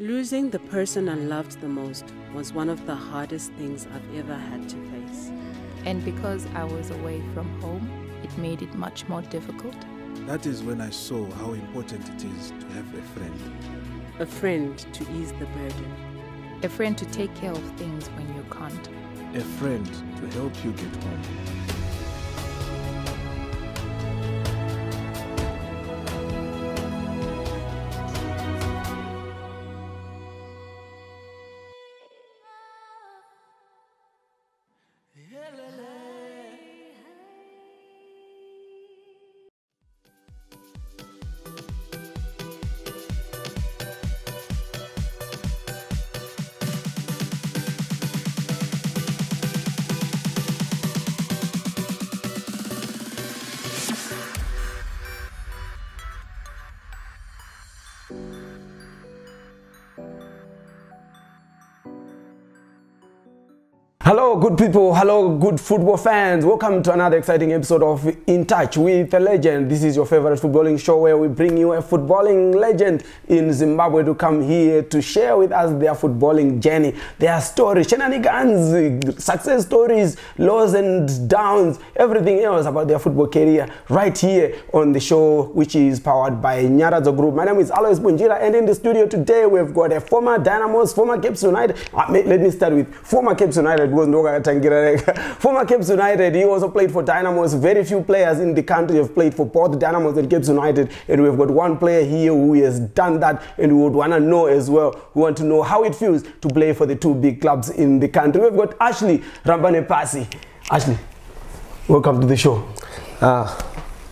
Losing the person I loved the most was one of the hardest things I've ever had to face. And because I was away from home, it made it much more difficult. That is when I saw how important it is to have a friend. A friend to ease the burden. A friend to take care of things when you can't. A friend to help you get home. People. Hello, good football fans. Welcome to another exciting episode of In Touch with a Legend. This is your favorite footballing show where we bring you a footballing legend in Zimbabwe to come here to share with us their footballing journey, their stories, shenanigans, success stories, lows and downs, everything else about their football career right here on the show, which is powered by Nyarazo Group. My name is Alois Bunjira, and in the studio today we've got a former Dynamos, former Cape United. Uh, let me start with former Cape United because former Cape United. He also played for Dynamos. Very few players in the country have played for both Dynamos and Cape United, and we've got one player here who has done that, and we would want to know as well. We want to know how it feels to play for the two big clubs in the country. We've got Ashley Rambane Pasi. Ashley, welcome to the show. Ah,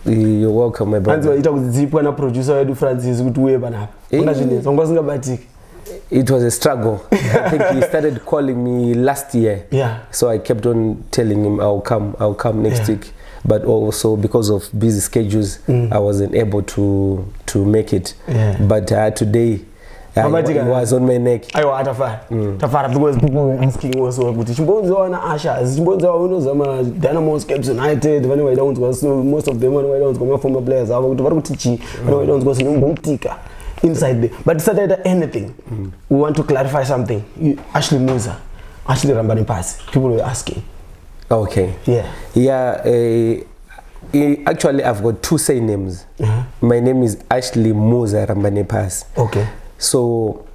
you're welcome my brother. vaita kudzipwa naproducer wedu francis kuti uye panapa unga zvinetsa unga usingabatiki It was a struggle. I think he started calling me last year. Yeah. So I kept on telling him I'll come, I'll come next Yeah. week. But also because of busy schedules, I wasn't able to to make it. Yeah. But uh, today, uh, Mabatika. he was on my neck. aiwa tafara tafara because people were asking also kuti chimbonziwa naashas chimbonziwa unozama dynamos caps united vane vaida kunzwa so most of them vane vaida kunzwa maformer players avo kuti vari kuti chi vane vaida kunzwa sinombomutika inside there but tisataita anything we want to clarify something You- ashley musa ashley rambani pasi people were asking Okay. yeah Yeah. Uh, actually, I've got two surnames. Uh-huh. My name is Ashley Musa Rambane Pass. okay So,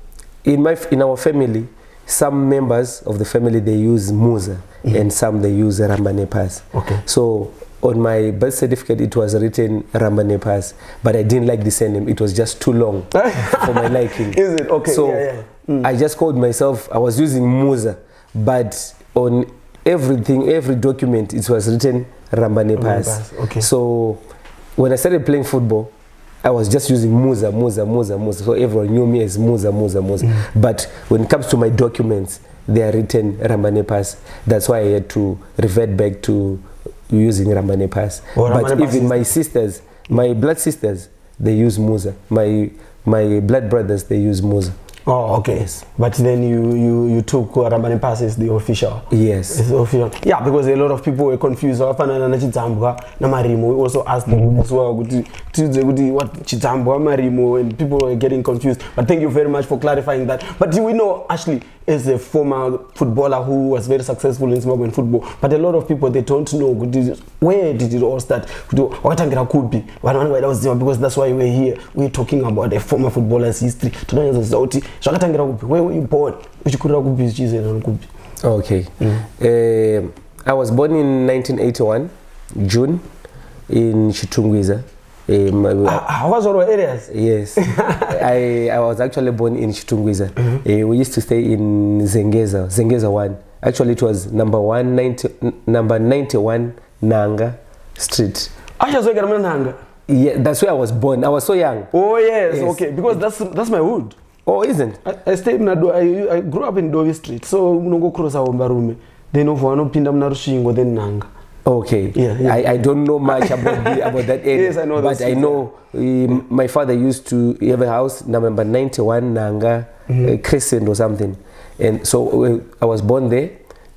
in my in our family, some members of the family they use Musa and some they use Rambane Pass. Okay. So on my birth certificate it was written Rambane Pass, but I didn't like the surname. It was just too long for my liking. Is it? Okay, So yeah, yeah. I just called myself. I was using Musa, but on everything, every document, it was written Rambane Pass. Pass, okay. So when I started playing football, I was just using Musa, Musa, Musa, Musa. So everyone knew me as Musa, Musa, Musa. Mm. But when it comes to my documents, they are written Ramane Pass. That's why I had to revert back to using Ramane Pass. Oh, but Ramane Pass even is- my sisters, my blood sisters, they use Musa. My my blood brothers, they use Musa. oh okay Yes. but then you you you took uh, rambani pasi as the official Yes. It's official. Yeah, because a lot of people were confused. Vakafanana na Chidzambwa na Marimo. We also asked them as well kuti tidze kuti what Chidzambwa Marimo and people were getting confused. But thank you very much for clarifying that. But we know Ashley is a former footballer who was very successful in Zimbabwean football. But a lot of people they don't know kuti where did it all start? Kuti wakatangira kupi? Vanhu vanenge vaida kuziva because that's why we're here. We're talking about a former footballer's history. Tinonyatsoziva kuti zvakatangira kupi? Where were you born? Uchikurira kupi uchizoenda kupi? Okay. Uh, I was born in 1981, June, in Chitungwiza. Um, Ah, Hawazorwa areas. Yes, I, I was actually born in Chitungwiza. Uh, we used to stay in Zengeza, Zengeza 1. Actually, it was number, one ninety, n- number 91 Nanga Street. muna nhanga Yeah, that's where I was born. I was so young. oh yes, Yes. okay because that's that's my hood Oh, isn't? I, I stayed muna Do- I, I grew up in Dovi street so unongokrosa hombarume then obva vanopinda muna rusvingo then nhanga Okay. Yeah, yeah. I, I don't know much about the, about that area. Yes, I know But I know my father used to have a house number 91 Nanga Mm-hmm. uh, Crescent or something. And so uh, I was born there.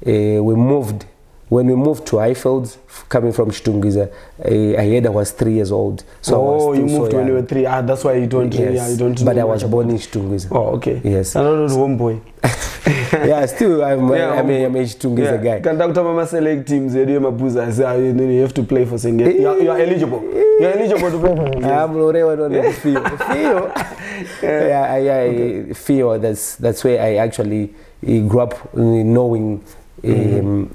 Uh, we moved when we moved to Highfields, coming from Chitungiza, I, I heard I was three years old. So oh, you still so moved when you were three. Ah, that's why you don't. Yes. Yeah, you don't. but I was born in Chitungiza. Oh, okay. Yes. Another homeboy. yeah, still I'm, Yeah, I'm, I'm, I'm a Chitungiza guy. Kanda kutamba mama select teams you have to play for. You are, you are eligible. You are eligible to play for Senge. I'm Lorewa no no feel feel yeah I, I feel that's that's where I actually eh, grew up eh, knowing um,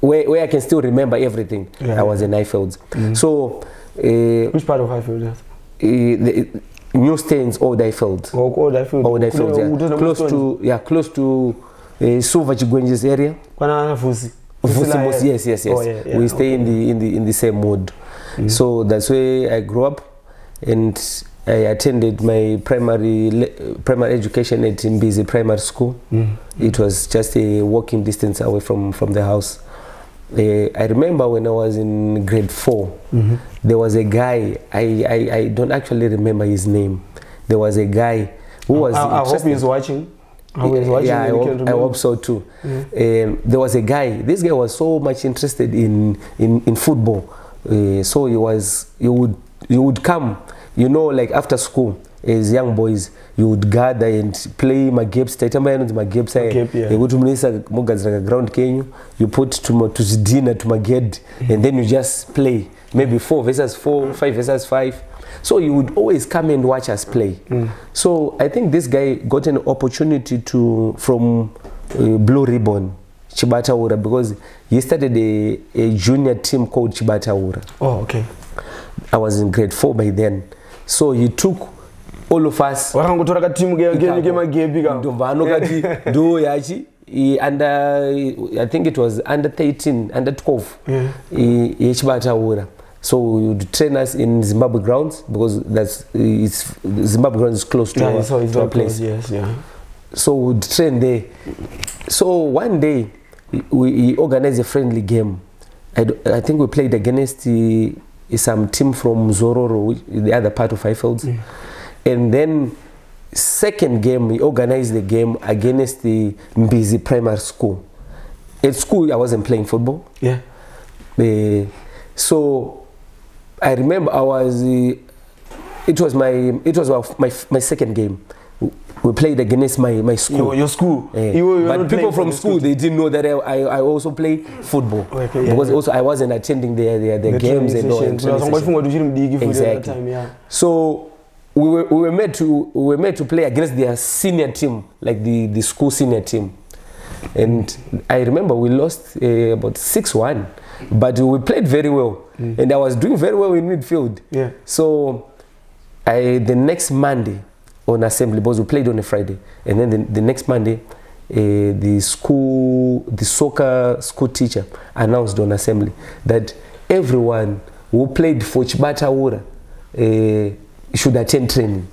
where, where I can still remember everything Yeah. I was in Highfields so uh, Which part of Highfields? Uh, the, New Stains Old Highfield Oh, Old Highfield yeah. Close to yeah close to uh, Suva area. Vusimos, yeah. yes, yes, yes. Oh, yeah, yeah, we stay okay. in the in the in the same mood. So that's where I grew up, and I attended my primary primary education at Mbizi Primary School. Mm. It was just a walking distance away from from the house. Uh, I remember when I was in grade 4 Mhm. There was a guy. I, I I don't actually remember his name. There was a guy who was. I, I hope he's watching. I watching. yeah, I hope, I hope so too. Mhm. Um, there was a guy. This guy was so much interested in in, in football. Uh, so he was. You would you would come. You know, like after school, as young boys, you would gather and play magapes. taitamba yanonzi magapes aya Magape, munoisa mogadzira kaground kenyu you put tuzidhina and then you just play maybe four versus four five versus five. So you would always come and watch us play. So i think this guy got an opportunity to from uh, blue ribbon chibataura because he started a, a junior team called chibataura Oh, okay. i was in grade four by then. So he took all of us. Wakangotora katimu kenyu kemagepi ka? Ndobva anokati ndo yachi under i think it was under 13 under 12 Yeah. So we would train us in zimbabwe grounds because that's it's zimbabwe grounds is close to Yeah, our, so to our place close, yes, yeah. so we would train there so one day we, organized a friendly game I, I think we played against the, some team from zororo the other part of highfields Mm. and then second game we organized the game against the mbizi primary school at school i wasn't playing football Yeah. uh, so I remember I was. Uh, it was my. It was my my second game. We played against my my school. Your, your school. Eh, You were- you were but people from the school they didn't know that I, I, I also play football Okay, yeah, because yeah. also I wasn't attending their their, their The games and all. and sessions. training Because sessions. wangofunga kuti uchiri mudiki futi at that Exactly. time, yeah. So we were, we were made to we were made to play against their senior team, like the, the school senior team. And I remember we lost uh, about six one, but we played very well, and I was doing very well in midfield. Yeah. So I the next Monday on assembly because we played on a Friday, and then the, the next Monday, uh, the school the soccer school teacher announced on assembly that everyone who played for Chibata Ura uh, should attend training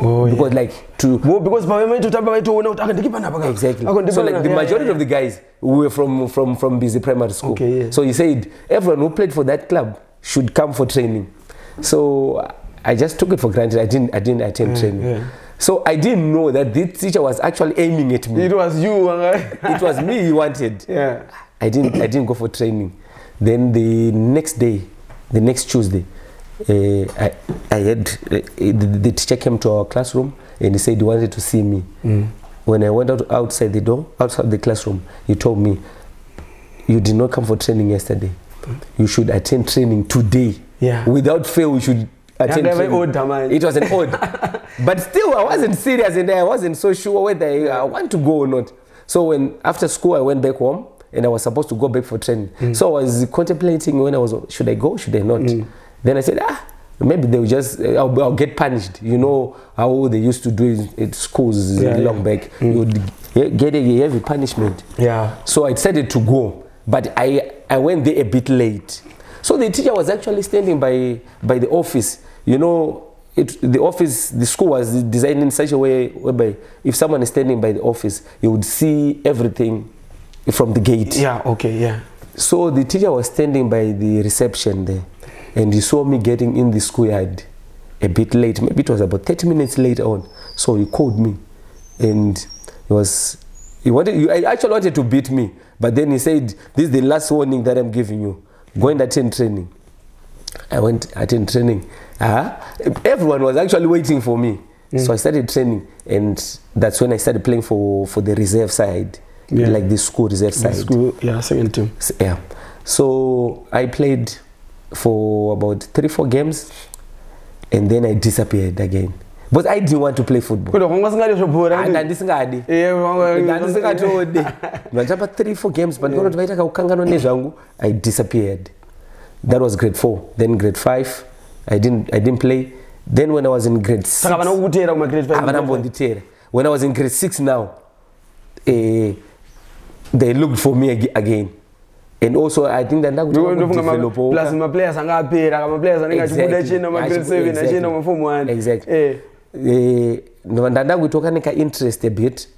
Oh, yeah. because like to Well, because akandikipa napa. Exactly. So like the yeah, majority yeah, of the guys were from from from busy primary school. Okay, yeah. So he said everyone who played for that club should come for training. So I just took it for granted. I didn't I didn't attend training. yeah. So I didn't know that this teacher was actually aiming at me. It was you. It was me he wanted. yeah. I didn't I didn't go for training. Then the next day, the next Tuesday, uh, I I had uh, the, the teacher came to our classroom and he said he wanted to see me. Mm. When I went out outside the door, outside the classroom, he told me, "You did not come for training yesterday. You should attend training today. Yeah. Without fail, you should attend Yanga training." man. It was an odd, but still, I wasn't serious and I wasn't so sure whether I, I want to go or not. So when after school, I went back home and I was supposed to go back for training. Mm. So I was contemplating when I was, should I go? Should I not? Then I said, ah. Maybe they will just, eh, I'll, I'll get punished. You know how they used to do it at schools Yeah, long yeah. back. Mm. You would get a heavy punishment. Yeah. So I decided to go, but I, I went there a bit late. So the teacher was actually standing by, by the office. You know, it, the office, the school was designed in such a way whereby if someone is standing by the office, you would see everything from the gate. Yeah. Okay. Yeah. So the teacher was standing by the reception there, and he saw me getting in the schoolyard a bit late. Maybe it was about 30 minutes later on. So he called me, and he was he wanted you I actually wanted to beat me. But then he said this is the last warning that i'm giving you. Go and attend training. I went attend training. Uh, everyone was actually waiting for me. So i started training. And that's when i started playing for for the reserve side. Yeah. like the school reserve side. School, yeah, second team. S- yeah. So i played for about three four games and then i disappeared again. But i didn't want to play football. Kodwa kwanga singade zvobhora Ah, ndandisingadi Eh, ndandisingatoode ndanditamba 3 4 games but ndikaona kuti vaita kaukanganwa nezvangu i disappeared. That was grade 4 then grade 5 I didn't, i didn't play. Then when i was in grade 6 saka vana kukutera kumagrade five. avanambonditera when i was in grade 6 now eh, they looked for me ag- again and also i think that Ndiko ndofunga ma- plus ndakudevelopa maplayers anga apera ka maplayers anenge achibuda achina magrade Achibuda, 7 exactly. achina maform 1 Exactly. eh. Eh, ndandangoitoka neka interest a bit.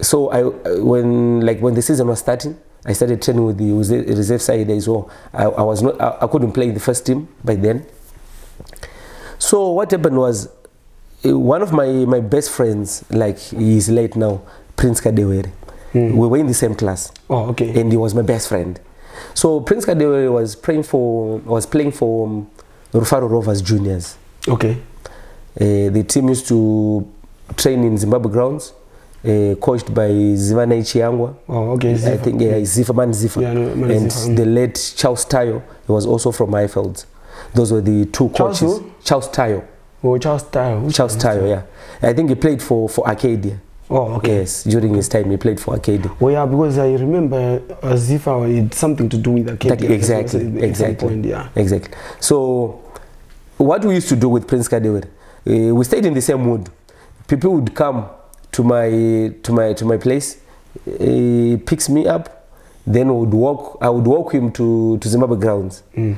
So I, when like when the season was starting i started training with the with the reserve side as well. I, I was not I, I couldn't play in the first team by then. So what happened was uh, one of my my best friends like he's late now prince kadewere we were in the same class oh okay and he was my best friend. So Prince Kadewere was playing for was playing for um, Rufaro Rovers Juniors. okay Uh, the team used to train in Zimbabwe grounds, uh, coached by Zivana Ichiangwa. oh okay I think yeah, Zifa Man Zifa. Yeah, no, Man and Zifa, mm. the late Charles Tayo, he was also from Highfields. Those were the two Charles coaches. who? Charles Tayo. oh Charles Tayo Charles Tayo, yeah. I think he played for, for Arcadia. That? oh okay Yes, during his time he played for Arcadia. Oh yeah, because I remember uh, Zifa had something to do with the Like, exactly, at exactly, point, yeah. exactly. So, what we used to do with Prince Kadewere, uh, we stayed in the same mood. People would come to my to my to my place, he picks me up, then would walk. I would walk him to to Zimbabwe grounds. Mm.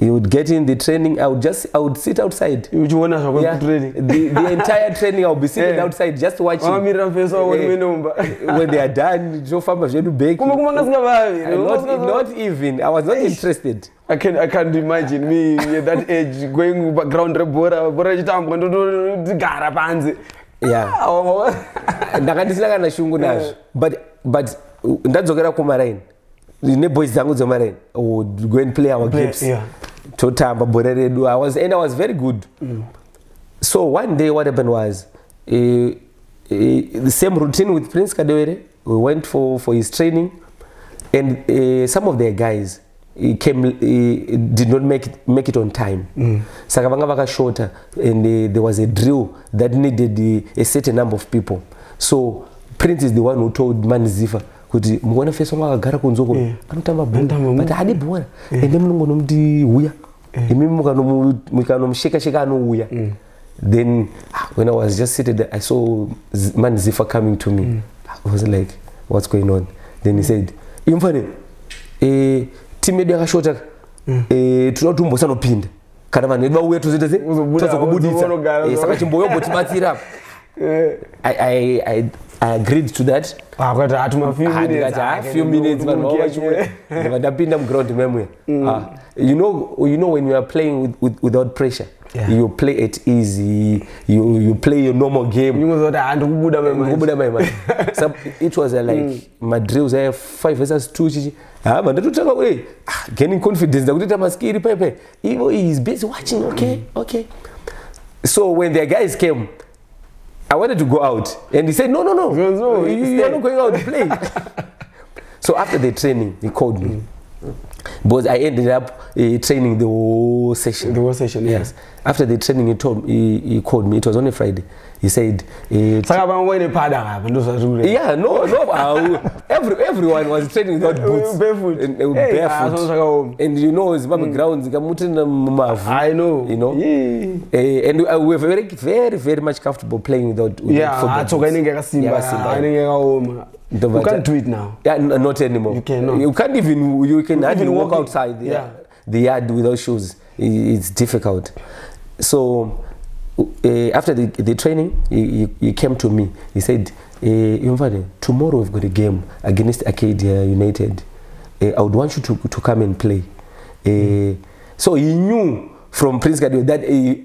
He would get in the training. I would just I would sit outside. uchiona Yeah, zvakwe the, the entire training I'll be sitting Yeah. outside just watching. wakamirira mufeso wako Eh, nimenomba when they are done, tofamba zvedu back. kuma kuma I- ngasingabavi Not, not even. I was not interested. I can I can't imagine me at that age going background rebhora bhora richitambwa ndotigara panze Yeah. Ah, ndanga ndisina kana shungu nazvo but but ndadzokera kumaraini neboys dzangu dzemaraini would go and play our Play, games yeah. totamba bhora redu. I was, and i was very good. So one day what happened was uh, uh, the same routine with prince kadewere. We went for, for his training. And uh, some of their guys he came he did not make it, make it on time. Saka vanga vakashota and uh, there was a drill that needed uh, a certain number of people. So prince is the one who told manzifa kuti mukuona feso wangu akagara kunzoko Yeah. anotamba Anotamba bhora. But haadi bhora. Ende munongonomuti huya imi mukanomu- mukanomusheka-sheka anouya. Then ah, when i was just seated i saw man zifa coming to me. I was like what's going on? Then he said imfane eh, timu yedu yakashota. Eh, tinoda kuti umbosandopinda kana vanhu vedu vauya tozokubudisa uzonogara- Eh, saka chimboyombotibatsira. I, I, agreed to that. Akati few Ah, minutes ndikati, ah, few minutes vanhu vavo vachiuya ndapinda muground memuya Ah, you know you know when you are playing with, with, without pressure Yeah. you play at easy you, you play your normal game. Nyungozoti handikubuda kubuda maimai so it was uh, like madrills aya 5 versus 2 chichi. Ha mandatotanga hey, ah, gaining confidence ndakutoita maskiri pepe. Ivo is busy watching okay okay. So when their guys came I wanted to go out. And he said no no no. Yes, no, you, stay. you are not going out to play. So after the training he called me. Because I ended up uh, training the whole session. The whole session, yeah. yes. After the training he told he, he called me. It was on a Friday. He said uh, yeah, no, no. Uh, every, everyone was training without boots. Barefoot. And, uh, Hey, ah, barefoot. zvakaoma. And you know, Zimbabwe grounds, kamutenda mumavhu. i know You know? Yeah. Uh, and uh, we were very, very, very much comfortable playing without, without yeah tsoka boots. inenge yakasimba Yakasimba. inenge yakaoma you can't do it now Yeah, not anymore. You cannot. You can't even. You can hardly even walk outside the, yeah. the yard without shoes. It's difficult. So uh, after the, the training, he, he, he came to me. He said, uh, tomorrow we've got a game against Acadia United. Uh, I would want you to, to come and play. So he knew from Prince Gadio that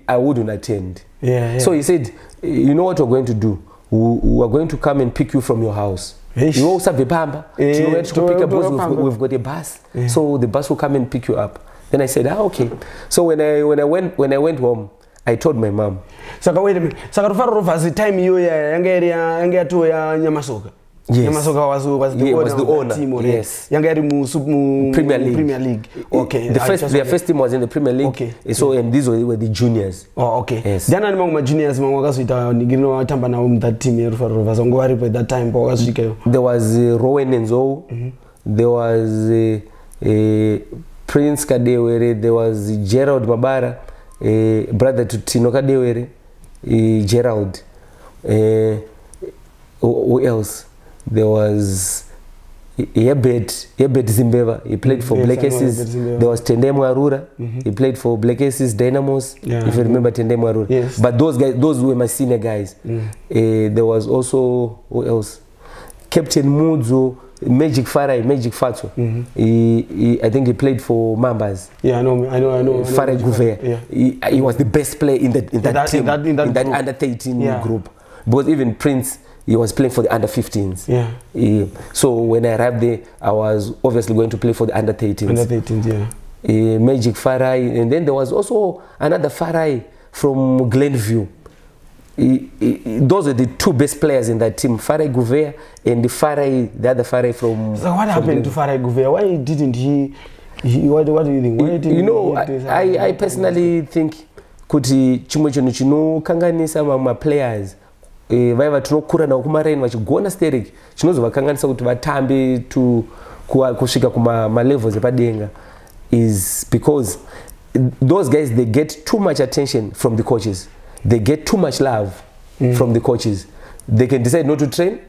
I wouldn't attend. Yeah, yeah. So he said, you know what we're going to do? We, we are going to come and pick you from your house. Eish. iwe usabve pamba Eh, tinouya tichikupika to- because to- we've, pamba. we've got a bus so the bus will come and pick you up then i said ah okay so when i when i went when i went home i told my mom saka wait a minute. Saka rufaro rovhasi time iyoya yanga iri ya- yanga yatoo yanyamasoka Yes. nyamasoka was, was the Yeah, owner was the that owner, team already. yes. yanga iri mu, mu Premier League. premier league. Okay the first their first team was in the premier league. Okay. So and these were, were the juniors. Oh, okay. Yes. ndianani mamwe majuniors mamwe wakazoita nigiri watamba navo muthat team yerufaro rovhasi wange varipo at that time pawakasvikayo there was uh, rowan enzou there was uh, uh, prince kadewere. There was gerald mabara. Uh, brother to tino kadewere. uh, gerald uh, who, who else there was yebet yebet zimbeva he played for Yes, black aces. Zimbeva. there was tende mwarura he played for black aces dynamos Yeah. if you remember tende mwarura Yes. but those guys those were my senior guys. Uh, there was also who else? Captain mudzo magic farai magic fatso. He, he, i think he played for mambas. Yeah i know i know i know, farai gouver yeah. He, he was the best player in that, in that, that- in team that- in that under 13 Yeah. group. Because even prince he was playing for the under 15s yeah. Eh, so when I arrived there, I was obviously going to play for the under 13s. under 13 yeah. Eh, Magic Farai, and then there was also another Farai from Glenview. Eh, eh, those are the two best players in that team, Farai Gouver and the Farai, the other Farai from. so what from happened to farai gouver why didn't he, he what, what do you think? Why didn't you know he I, I, I personally think kuti chimwe chinhu chinokanganisa mamwe players eh, vaiva tinokura navo kumaraini vachigona sterek chinozovakanganisa kuti vatambe to kusvika kumalevels epadenga is because those guys they get too much attention from the coaches they get too much love from the coaches. They can decide not to train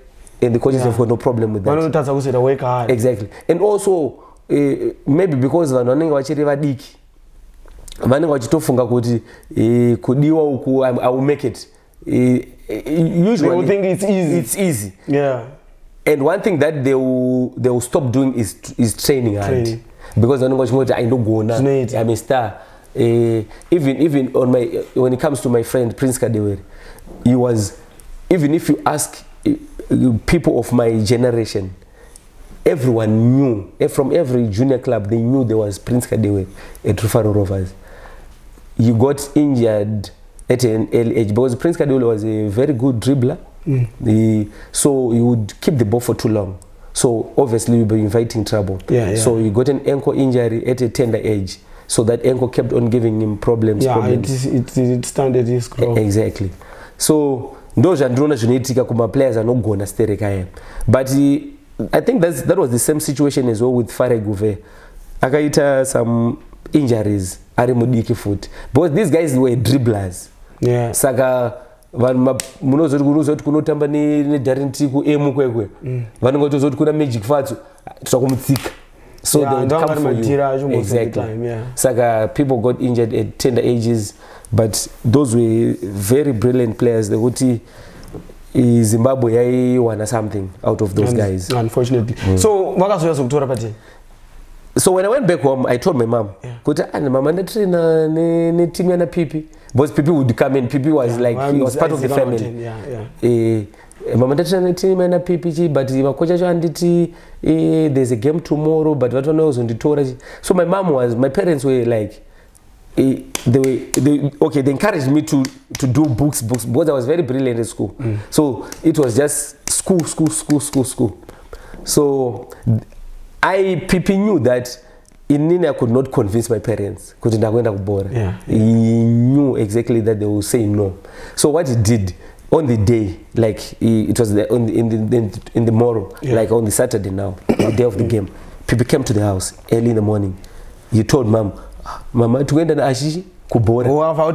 and the coaches Yeah. have got no problem with that. Vanotadza kusita work hard. Exactly. And also eh, maybe because vanhu vanenge vachiri vadiki vanenge vachitofunga kuti eh, kudiwa uku I, I will make it. Eh, usually think it's easy. it's easy. Yeah. And one thing that they will, they will stop doing is, is training hard. Training. because vanenge vachingoti aindogona Zvinoita. i'm a star uh, even even on my when it comes to my friend prince kadewere he was even if you ask uh, people of my generation everyone knew eh, from every junior club they knew there was prince kadewere at rufaro rovers. He got injured at an early age because prince kadewere was a very good dribbler. He, so he would keep the ball for too long. So obviously we were inviting trouble. Yeah, yeah. so he got an ankle injury at a tender age so that ankle kept on giving him problems yeah it, problems is- it, it standard his growth. exactly. So ndo zvandinoona zvinoitika kumaplayers anogona sterek aya but eh, i think that's, that was the same situation as well with fare guve. Akaita some injuries ari mudiki futi because these guys were dribblers. Yeah. Saka vanhu munozoti kunozoti kunotamba ne- nedarenti kuemu kwekwe vanenge tozoti kuna magic fatso toda kumutsika so Yeah, they would come for you. The exactly. time, yeah. saka people got injured at tender ages but those were very brilliant players. Thekuti i- zimbabwe yaiwana something out of those Un- guys. unfortunately. So vakazouya zokutora patini so when i went back home i told my mom Yeah. kuti ani mama ndatraina neteam yana pipi because pipi would come in. Pipi was like he was part of the family. yeah yeah. Eh, mama yana pipi chi but makocha acho anditi eh, there's a game tomorrow but vatona kuzonditora chi. So my mom was my parents were like eh, they they, okay they encouraged me to to do books books because i was very brilliant at school. So it was just school school school school school. So i pp knew that inini i could not convince my parents kuti ndakuenda kubora. Yeah, he knew exactly that they will say no. So what he did on the day like it was the, on the, in, the, in, in the morrow Yeah. like on the saturday now the day of the game people came to the house early in the morning. He told mom mama tikuenda naashishi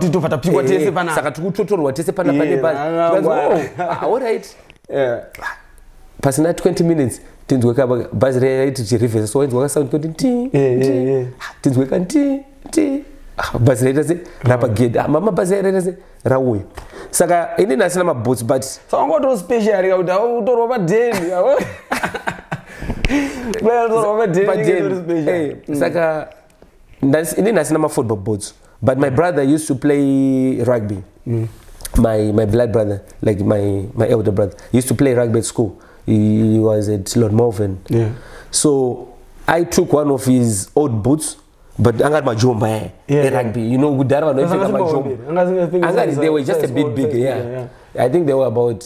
tofa tapikwa Eh, tikutotorwa tese pana pane Yeah, basi. rakangwara. Tikazi, "Oh, ah, pasina 20 minutes tinzwe kaba bhazi raiti chirivhesa so wainzwa kasound kuti ti yeah, ti. tinzwe ti bhazi raita se rapagedhi Ah, mama bhazi raita se rauya. Saka inini asina maboots but saka wangoto special autorwa padheni utorwa then, eh, saka ndasi- inini asina mafootball boots. But my brother used to play rugby. My, my blood brother like my, my elder brother he used to play rugby at school. He was at lord morven. Yeah. so i took one of his old boots but angati majomba eh, Yeah, erugby you know kudhara vanhu vaipfeka majomba. Angati they were just a bit bigger yeah. bigger, i think they were about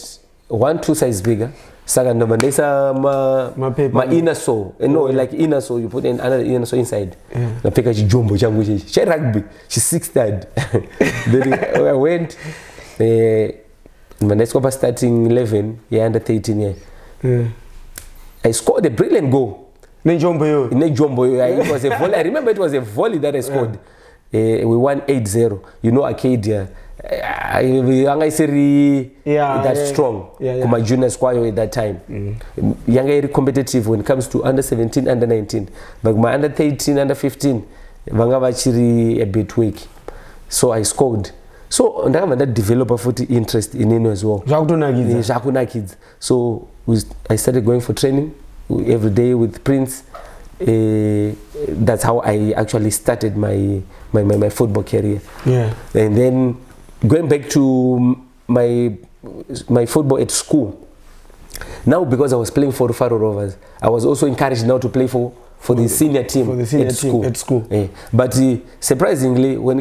one two size bigger. Saka ndobva ndaisa ma, Mapepa. ma inner sole Eh, no like inner sole you put an, another inner sole inside. Ndapfeka chijombo changu chechi cherugby chisixtad then i went eh, mandaiswa pastarting 11 yeunder 13 yeah. Yeah. i scored a brilliant goal nenjombo iyoyo nejombo it was a volley. I remember it was a volley that i scored uh, we won 8-0 you know arcadia uh, anga isiri Yeah, that yeah, strong yeah, yeah. kuma juniors kwayo at that time. Yanga iri competitive when it comes to under 17 under 19 but kuma under 13 under 15 vanga vachiri a bit weak. So i scored. So ndakabva ndadevelopa futi interest inini as well. Zvakutonakidza. Zvakunakidza. So i started going for training every day with prince uh, that's how i actually started my, my, my, my football career yeah and then going back to my, my football at school now because i was playing for faro rovers i was also encouraged now to play for, for the senior team for the senior at team school, at school. Eh, but uh, surprisingly when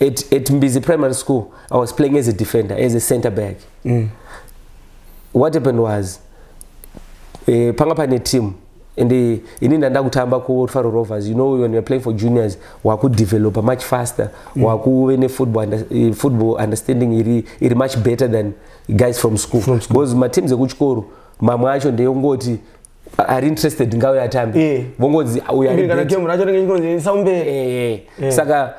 at, at mbizi primary school i was playing as a defender as a center back Mm. what happened was eh, panga pane team and eh, ini ndanda kutamba kufaro rovers you know when you're playing for juniors wakudevelopa much faster mm. wakuve nefootball under, eh, football understanding iri, iri much better than guys from school, From school. because mateams ekuchikoro mamwe acho ndeyongoti ari interested ngauyo atambe Yeah. vongodzi uyu ari Even kana better. game racho rinenge chinonzi saumberi Eh, Yeah. saka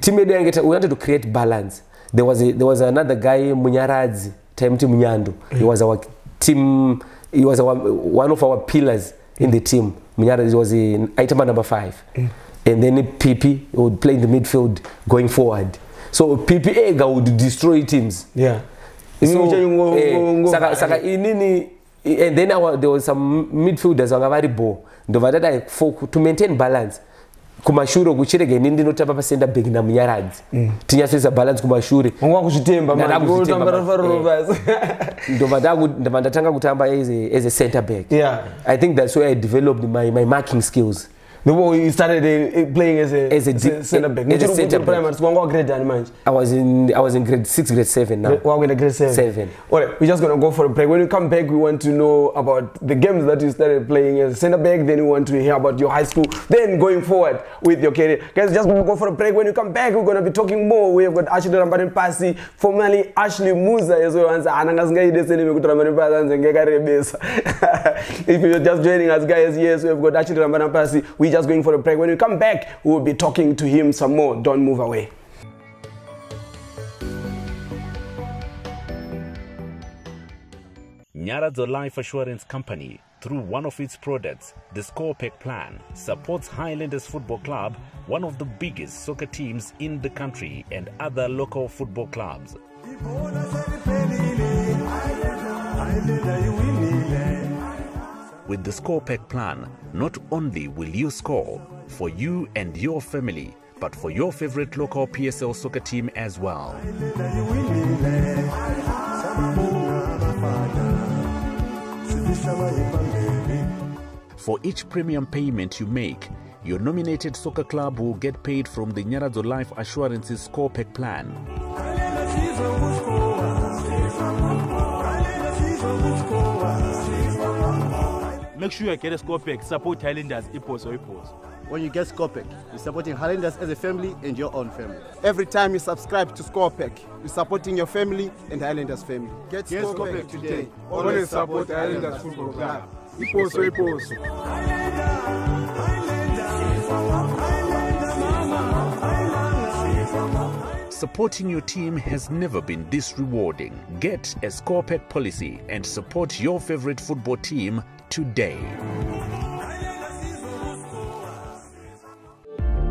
team yedu yange we wanted to create balance there was, a, there was another guy munyaradzi taimti munyando he was our team he was our, one of our pillars in the team. Munyaradzi he was a item number five. And then pp would play in the midfield going forward. So pp ega would destroy teams. Yeah. So, eh, saka, saka inini and then our, there was some midfielders vanga vari bo ndobva tadai for to maintain balance kumashure kuchirega ini ndinotamba pacenter back namunyaradzi. Tinyatsoisa balance kumashure. Eh. Ndobva ndatanga kutamba as a, as a center back. Yeah. I think that's where i developed my, my marking skills the way you started uh, playing as a, As a center back as a back. primary school wanga wagrade ani manje i was in i was in grade 6 grade 7 now wakuenda grade 7 Seven. Alright, we're just gonna go for a break. When you come back, we want to know about the games that you started playing as a center back. Then we want to hear about your high school. Then going forward with your career. Guys, just go for a break. When you come back, we're gonna be talking more. We have got Ashley Rambarin Pasi, formerly Ashley Musa as well. Anza anangasingaide sene mekuti Rambarin Pasi anze ngekarebesa. If you're just joining us, guys, yes, we have got Ashley Rambarin Pasi. We're just going for a break. When we come back, we'll be talking to him some more. Don't move away. Nyaradzo Life Assurance Company, through one of its products, the Scorepec Plan, supports Highlanders Football Club, one of the biggest soccer teams in the country, and other local football clubs. With the Scorepec Plan, not only will you score for you and your family, but for your favorite local PSL soccer team as well. For each premium payment you make, your nominated soccer club will get paid from the Nyaradzo Life Assurance's Scorepec plan. Make sure you get a score pack. Support Highlanders, Ipos or Ipos. When you get Scorpec, you're supporting Highlanders as a family and your own family. Every time you subscribe to Scorpec, you're supporting your family and Highlanders family. Get, Get Scorpec Scorpec today. today. Always support Islanders Football Club. Iposo, Iposo. Supporting your team has never been this rewarding. Get a Scorepec policy and support your favorite football team today.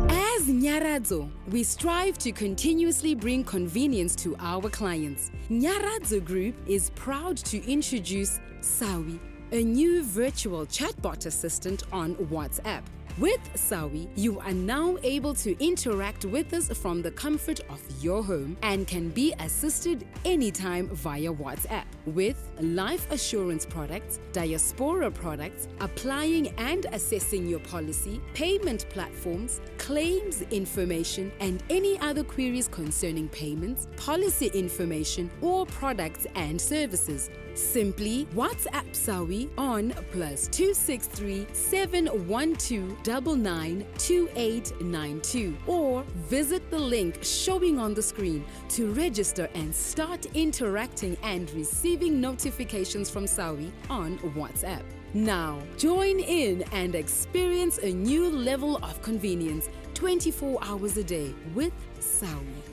As Nyaradzo, we strive to continuously bring convenience to our clients. Nyaradzo Group is proud to introduce Sawi, a new virtual chatbot assistant on WhatsApp. With Sawi, you are now able to interact with us from the comfort of your home and can be assisted anytime via WhatsApp. With life assurance products, diaspora products, applying and assessing your policy, payment platforms, claims information, and any other queries concerning payments, policy information, or products and services. Simply WhatsApp Sawi on plus 263 712 992892 or visit the link showing on the screen to register and start interacting and receiving notifications from Sawi on WhatsApp. Now, join in and experience a new level of convenience 24 hours a day with Sawi.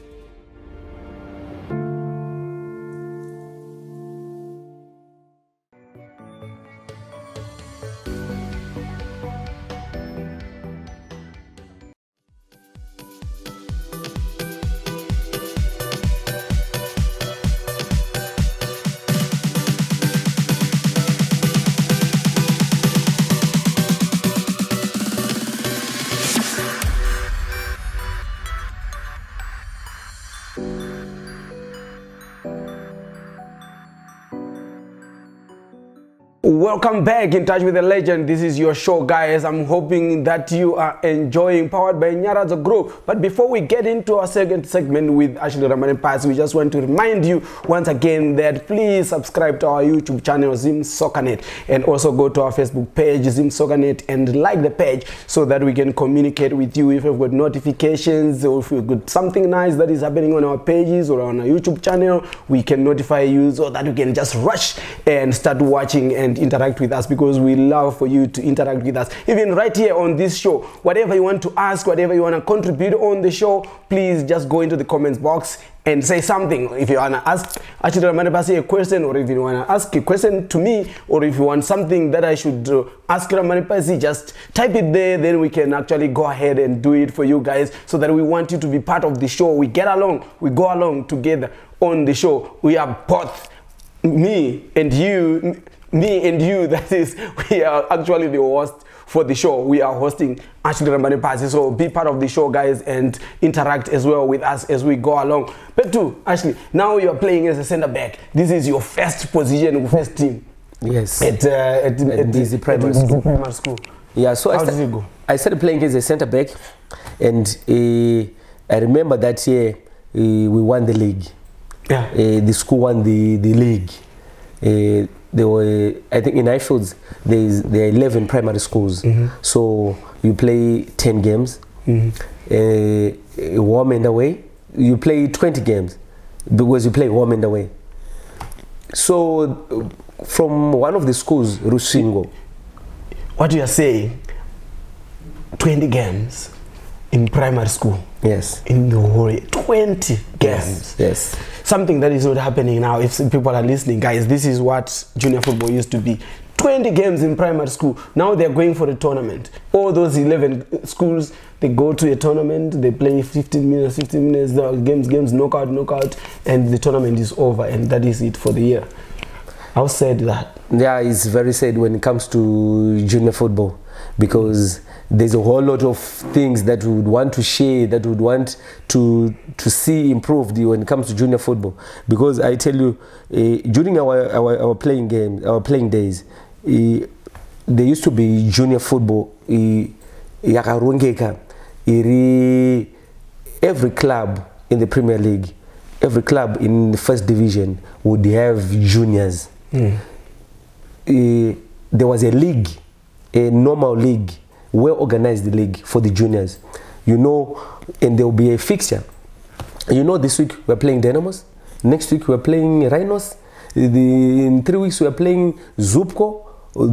Welcome back in touch with the legend. This is your show, guys. I'm hoping that you are enjoying Powered by Nyarazo Group. But before we get into our second segment with Ashley Ramani Pass, we just want to remind you once again that please subscribe to our YouTube channel, Zim Soccernet, and also go to our Facebook page, Zim Soccernet, and like the page so that we can communicate with you if you've got notifications or if you've got something nice that is happening on our pages or on our YouTube channel, we can notify you so that you can just rush and start watching and interact with us because we love for you to interact with us. Even right here on this show, whatever you want to ask, whatever you want to contribute on the show, please just go into the comments box and say something. If you want to ask actually Ramani a question or if you want to ask a question to me or if you want something that I should uh, ask Ramani Pasi, just type it there. Then we can actually go ahead and do it for you guys so that we want you to be part of the show. We get along, we go along together on the show. We are both me and you me and you that is we are actually the host for the show we are hosting Ashley Rambani Pasi so be part of the show guys and interact as well with us as we go along but too Ashley now you are playing as a center back this is your first position first team Yes. at uh, at, At at, Busy Primary School. Primary School Yeah, so I, How sta- did it go? I started playing as a centre back, and uh, I remember that year uh, we won the league. Yeah. Uh, the school won the the league. There were, I think, in Highfields there is there are eleven primary schools. Mm-hmm. So you play ten games. Mm-hmm. Eh, eh, uh, home and away. You play twenty games because you play home and away. So from one of the schools, Rusingo. what you are saying 20 games in primary school Yes. in the whole 20 games Yes. Yes. Something that is not happening now. If people are listening guys this is what junior football used to be. 20 games in primary school. Now they're going for a tournament. All those 11 schools they go to a tournament they play 15 minutes 15 minutes the games games knockout knockout and the tournament is over and that is it for the year. How sad that. Yeah, it's very sad when it comes to junior football because there's a whole lot of things that we would want to share, that we would want to to see improved when it comes to junior football. Because I tell you, uh, during our, our, our playing game, our playing days, uh, there used to be junior football. Uh, yakarongeka iri every club in the Premier League, every club in the first division would have juniors. Uh, there was a league, a normal league, well organized the league for the juniors. You know, and there will be a fixture. You know, this week we're playing Dynamos, next week we're playing Rhinos, the, in three weeks we're playing Zupco,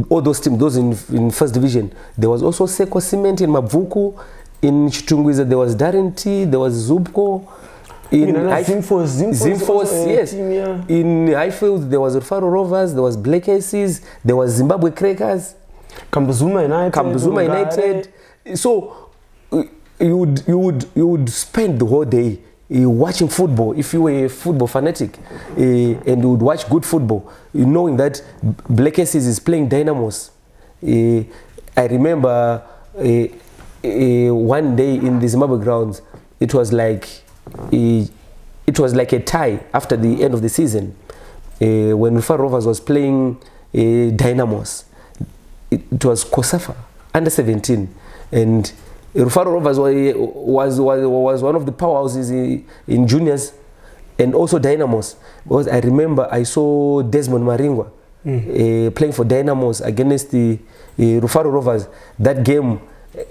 all those teams, those in, in first division. There was also Seco Cement in Mavuku, in Chitungwiza there was Darenti, there was Zupco. In You know, Hi- Zimfos- Zimfos Zimfos, yes. team, yeah. In Highfield, there was Rufaro Rovers, there was Black Aces, there was Zimbabwe Crackers, Kambuzuma United Kambuzuma Mugare. United. So uh, you would you would you would spend the whole day uh, watching football if you were a football fanatic, uh, and you would watch good football, you knowing that Black Aces is playing Dynamos. Uh, I remember uh, uh, uh, one day in the Zimbabwe grounds, it was like uh, it was like a tie after the end of the season uh, when Rufa Rovers was playing uh, Dynamos. It, it was Kosafa under 17, and Rufaro Rovers was, was was one of the powerhouses in, in juniors, and also Dynamos. Because I remember I saw Desmond Maringwa Mm. uh, playing for Dynamos against the uh, Rufaro Rovers. That game, uh,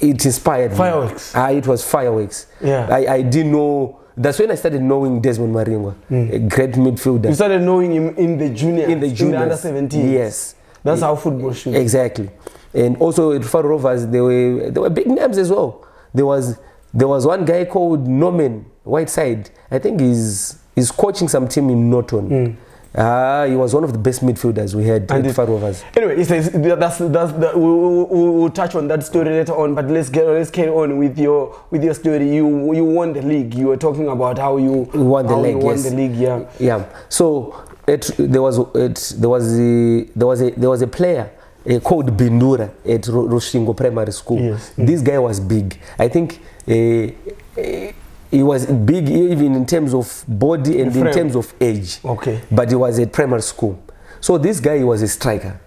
it inspired Fireworks. me. Ah, it was fireworks. Yeah. I, I didn't know. That's when I started knowing Desmond Maringwa, a great midfielder. Mm. You started knowing him in the junior, in the juniors. under 17. Yes. That's how football should. be. Exactly. And also Rufaro Rovers, there were there were big names as well. There was there was one guy called Norman Whiteside. I think he's he's coaching some team in Norton. Ah, he was one of the best midfielders we had. And at it- Rufaro Rovers. Anyway, it's, it's, that's, that's, that, we, we, we, we'll touch on that story later on. But let's get let's carry on with your with your story. You you won the league. You were talking about how you won the league, won yes. the league. Yeah. Yeah. So it, there was it, there was a, there was a there was a player uh, called Bindura at Roshingo Primary School. Yes. This guy was big. I think uh, uh, he was big even in terms of body and in terms of age. Okay. But he was at primary school. So this guy was a striker.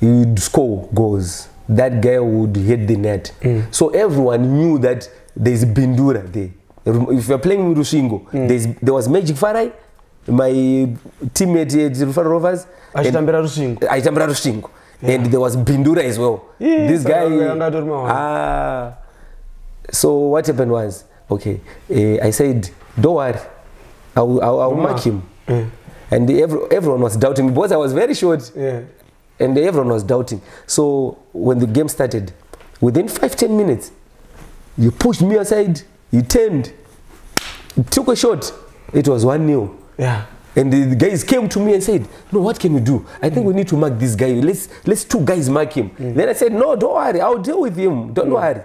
He would score goals. That guy would hit the net. Mm. So everyone knew that there's Bindura there. If you're playing with Rushingo, Mm. there's, there was Magic Farai, my teammate at Rufaro Rovers. Achitambira Rushingo. Achitambira Rushingo. And there was Bindura as well. Yeah, this guy. Ah. So what happened was, okay, uh, I said, don't worry, I will, I will, I will mark him. Yeah. And every, everyone was doubting me because I was very short Yeah. and everyone was doubting. So when the game started, within five ten minutes, you pushed me aside, you turned, took a shot. It was 1 0. Yeah. And the, guys came to me and said, No, what can we do? I think we need to mark this guy. Let's, let's two guys mark him. Then I said, No, don't worry, I'll deal with him. Don't worry.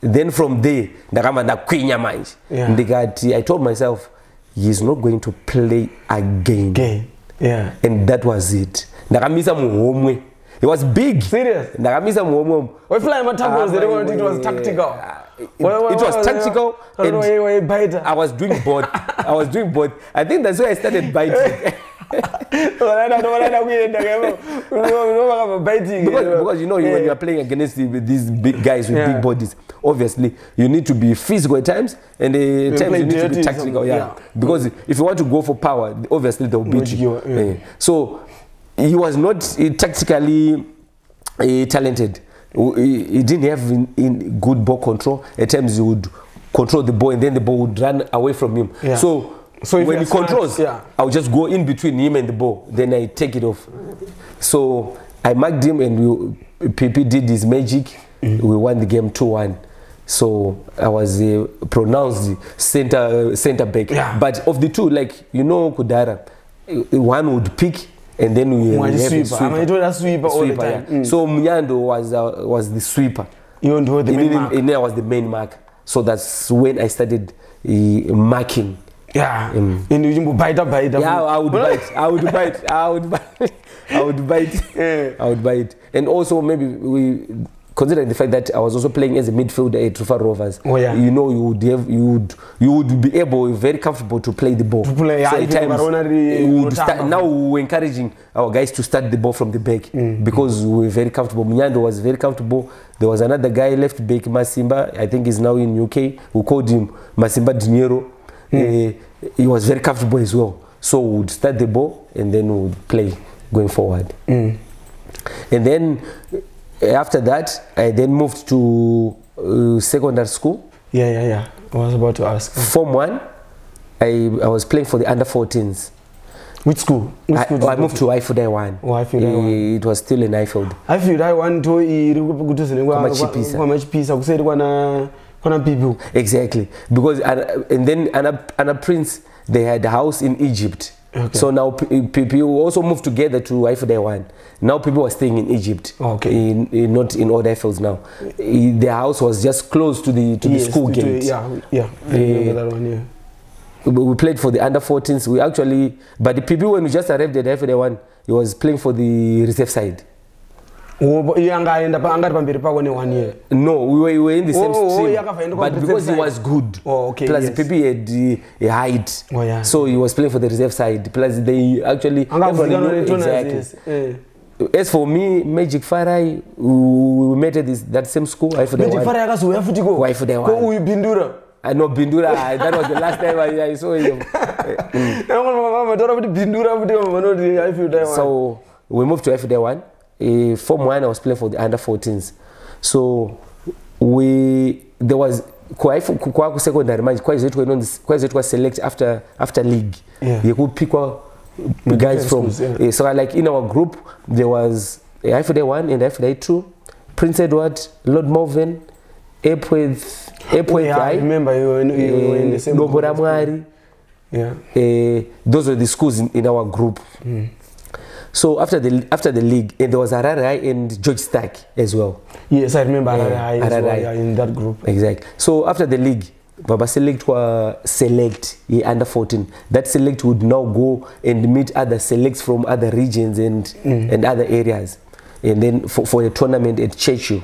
Then from there, ndakamba ndakwinya manje. Yeah. Ndikati, I told myself, he's not going to play again. Again. Yeah. and that was it ndakamisa muhomwe it was big Serious? ndakamisa muhomwe We fly my tackles. They didn't want my- it was tactical. It, it was tactical and. I was doing both I was doing both I think that's why I started biting because, because you know when you are playing against these big guys with Yeah. big bodies obviously you need to be physical at times and uh, times you need to be tactical yeah. yeah. because if you want to go for power obviously they'll beat you, yeah. Eh, so he was not uh, tactically uh, talented he, he didn't have in, in good ball control at times he would control the ball and then the ball would run away from him Yeah. so So when he controls yeah. I'll just go in between him and the ball. Then I take it off. So I marked him and we, PP did his magic. We won the game 2 1. So I was uh, pronounced center center back. Yeah. But of the two, like you know, Kudara, one would pick and then we sweeper. sweeper. Sweeper the yeah. Mm. So Munyando was uh, was the sweeper. You know the main mark. and then I was the main mark. So that's when I started uh, marking. Yeah. Mm. And you just bite up, bite up. Yeah, I would bite. I would bite. I would bite. I would bite. Yeah. I would bite. And also maybe we considering the fact that I was also playing as a midfielder at Rufa Rovers. Oh, yeah. You know, you would have you would you would be able very comfortable to play the ball. To play, yeah, so at times would start, now we were encouraging our guys to start the ball from the back Mm. because we were very comfortable. Munyando was very comfortable. There was another guy left back, Masimba. I think he's now in UK. We called him Masimba Dinero. Mm. Uh, he was very comfortable as well. So we would start the ball and then we would play going forward. Mm. And then after that, I then moved to uh, secondary school. Yeah, yeah, yeah. I was about to ask. Form one, I, I was playing for the under 14s. Which school? Which I, school I you moved go to Eiffel one. Oh, Highfield one. It was still in Eiffel. I feel I want to iri kutuzine kwa Kwamachipisa. kwa machipisa kuseri kwana kwana people. Exactly. Because, and, and then Anna, Anna Prince, they had a house in Egypt. Okay. So now people also moved together to Eiffel one. Now people were staying in Egypt. Okay. In, in, not in old Eiffels now. Their house was just close to the to Yes, the school to- to- gate. Yeah, yeah. Eh, remember that one, yeah. we played for the under 14s. We actually, but the people when we just arrived at Eiffel one, he was playing for the reserve side. Wo- iye anga aenda pa- angari pamberi pako ne1 year no we were, we were in the same Oh, oh, stream yakafaenda but because he reserve was side. good Oh, okay, plus yes. pp had uh, a height Oh, yeah. so he was playing for the reserve side plus they actually exactly eh. as for me magic farai we met at this, that same school magic Haifuda fara yakazouya futi ko Haifuda ko one. uyu bindura I know Bindura. that was the last time I, I saw him. mataura kuti bindura futi vanoti aifiuta So we moved to FD one. Uh, form one, I was playing for the under 14s. So we there was kwaifu- kwa ku secondary manje kwaizoitwa inonzi- kwaizoitwa select after after league Yeah. yekupikwa guys from yeah. eh, so like in our group there was ifda 1 and ifda 2 prince edward lord morven epweth epweth I remember you, you, you were in the same dombo group ra as mwari yeah uh, those were the schools in, in our group. So after the after the league, eh, there was Ararai and George Stack as well. yes i remember Yeah, Ararai as well, yeah, in that group Exactly. So after the league, Baba Select were select eh, under 14. That select would now go and meet other selects from other regions and and other areas, and then for, for a tournament at Chechu.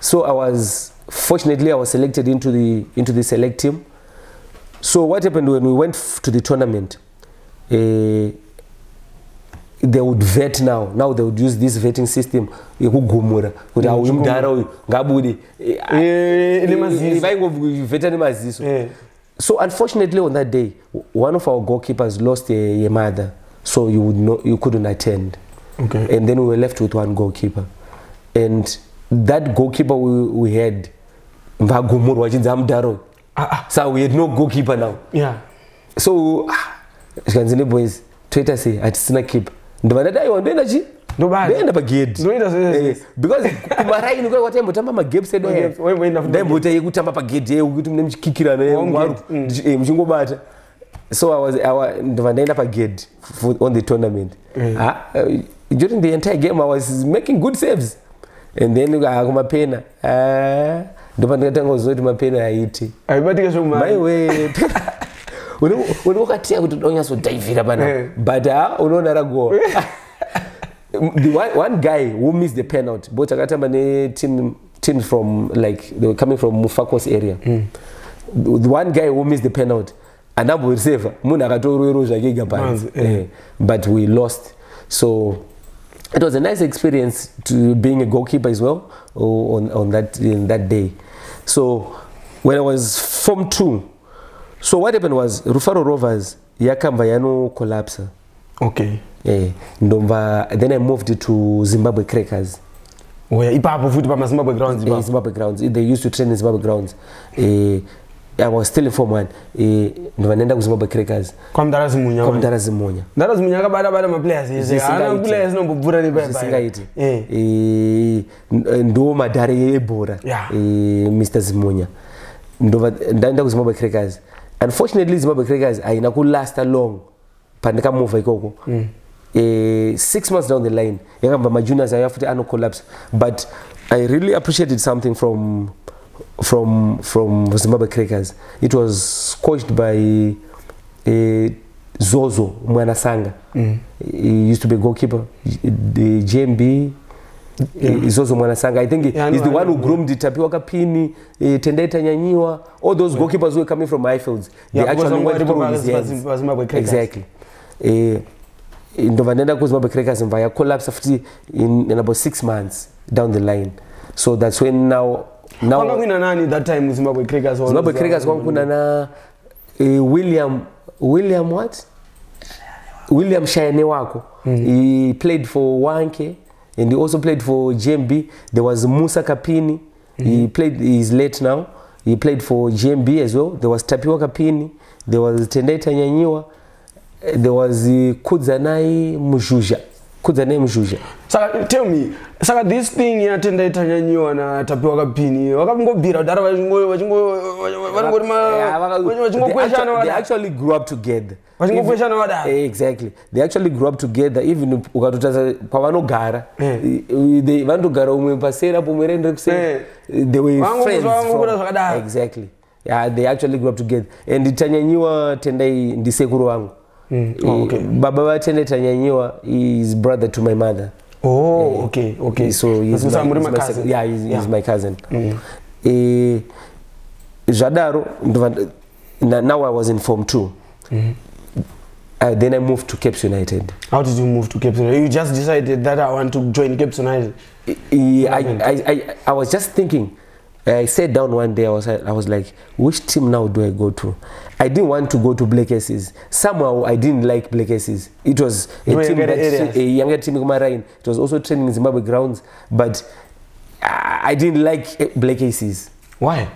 So I was fortunately I was selected into the into the select team. So what happened when we went f- to the tournament? Uh, they would vet now. Now they would use this vetting system yekugumura kuti auyu mudhara uyu ngabude Eh, ine maziso. vaingovheta nemaziso. Eh. so unfortunately on that day one of our goalkeepers lost a, a mother so you would know you couldn't attend. Okay. And then we were left with one goalkeeper. And that goalkeeper we, we had mbagumurwa achinzi amudharo so we had no goalkeeper now. Yeah. So ah, zvikanzi neboys toita sei hatisina keeper ndobva ndati aiwa ndoenda chi? Ndoenda pagedhi. Zvese Eh, because kumaraini kwa kwataimbotamba magaps edu aya Waimboenda futi ndaimbota yekutamba pagedhi yekuti mune muchikikirana Waungeti, mm. muchingobata. So ndobva ndaenda pagedhi for- on the tournament. Ah, during the entire game i was making good saves. And then ah, kumapena. Ah, kuziva kuti mapena haiti. Aibatike zvomai maiwe uri wakatiya kuti unyatsodhaivhira pana Eh. but ha unoona ragowa the one, one guy who missed the penalty but akatamba neteam teams from like they were coming from mufakos area. The, the one guy who missed the penalty andamborisevha munhu akatorwero zvake panzi Panzi, eh. Eh, but we lost. So it was a nice experience to being a goalkeeper as well on, on that in that day. So when i was form two so what happened was rufaro rovers yakamba yano collapse okay. Eh, ndomva then i moved to zimbabwe crackers. Oya ipapo futi pamazimbabwe grounds eh, zimbabwe grounds. They used to train in zimbabwe grounds. Eh, i was still in form one. Eh, ndobva ndaenda kuzimbabwe crackers. Kwamudarazimunya kwamudara zimunya ndarazimunya akabata bata maplayers ese Zvisingaiti. haana players inombobvura zvisingaiti Eh. Eh, n- ndo madhare ebhora Yeah. eh, mr zimunya. Ndobva ndaenda kuzimbabwe crackers unfortunately zimbabwe crackers haina kulasta long pandikamuvha ikoko. Eh, six months down the line yakabva majuniors aya futi anocollapse but i really appreciated something from from from zimbabwe crackers it was coached by uh, zozo mwanasanga. He used to be goalkeeper. The gmb yeah. zozo mwanasanga i think Yeah, I he's know, the I one who groomed tapiwa kapini uh, tendai tanyanyiwa all those yeah. goalkeepers who were coming from highfields Yeah, they actually went through his hands exactly eh, ndobva ndaenda kuzimbabwe crackers mva collapse futi in, in about six months down the line so that's when now now kuina nani that time zimbabwe crackers zimbabwe crackers kwanga kuna na uh, william william what william shayane wako he played for wanke and he also played for gmb there was musa kapini. He played he's late now. He played for gmb as well. There was tapiwa kapini. There was tendai tanyanyiwa eh, there was uh, kudzanai muzhuzha kudzanai muzhuzha saka tell me saka this thing yatenda itanyanyiwa na tapiwa kapini vakangobvira kudhara they vachingokweshana actually, they vadaro actually grew up together. Vachingokweshana vadaro exactly. They actually grew up together even ukatotarisa pavanogara. Eh. eh, vanotogara umwe pasera pomwe rende kusera Eh. they were Vangu- friends vangokura from- zvakadaro. exactly. Yeah, they actually grew up together. And tanyanyiwa tendai ndisekuru vangu Mm, Eh, oh, okay. baba vatendai tanyanyiwa is brother to my mother oh okay okay so he's my, he's my ma-cousin. second- yeah, he's, Yeah. he's my cousin Mm. Eh, zvadaro now i was in form two Mhm. uh, then i moved to capes united how did you move to cape Town? you just decided that i want to join cape united I, I, I, I was just thinking i sat down one day I was, I was like which team now do i go to? I didn't want to go to black aces. Somehow i didn't like black aces. It was a were team that, areas. a younger team kumarain. It was also training in zimbabwe grounds but i didn't like eh, black aces. Why?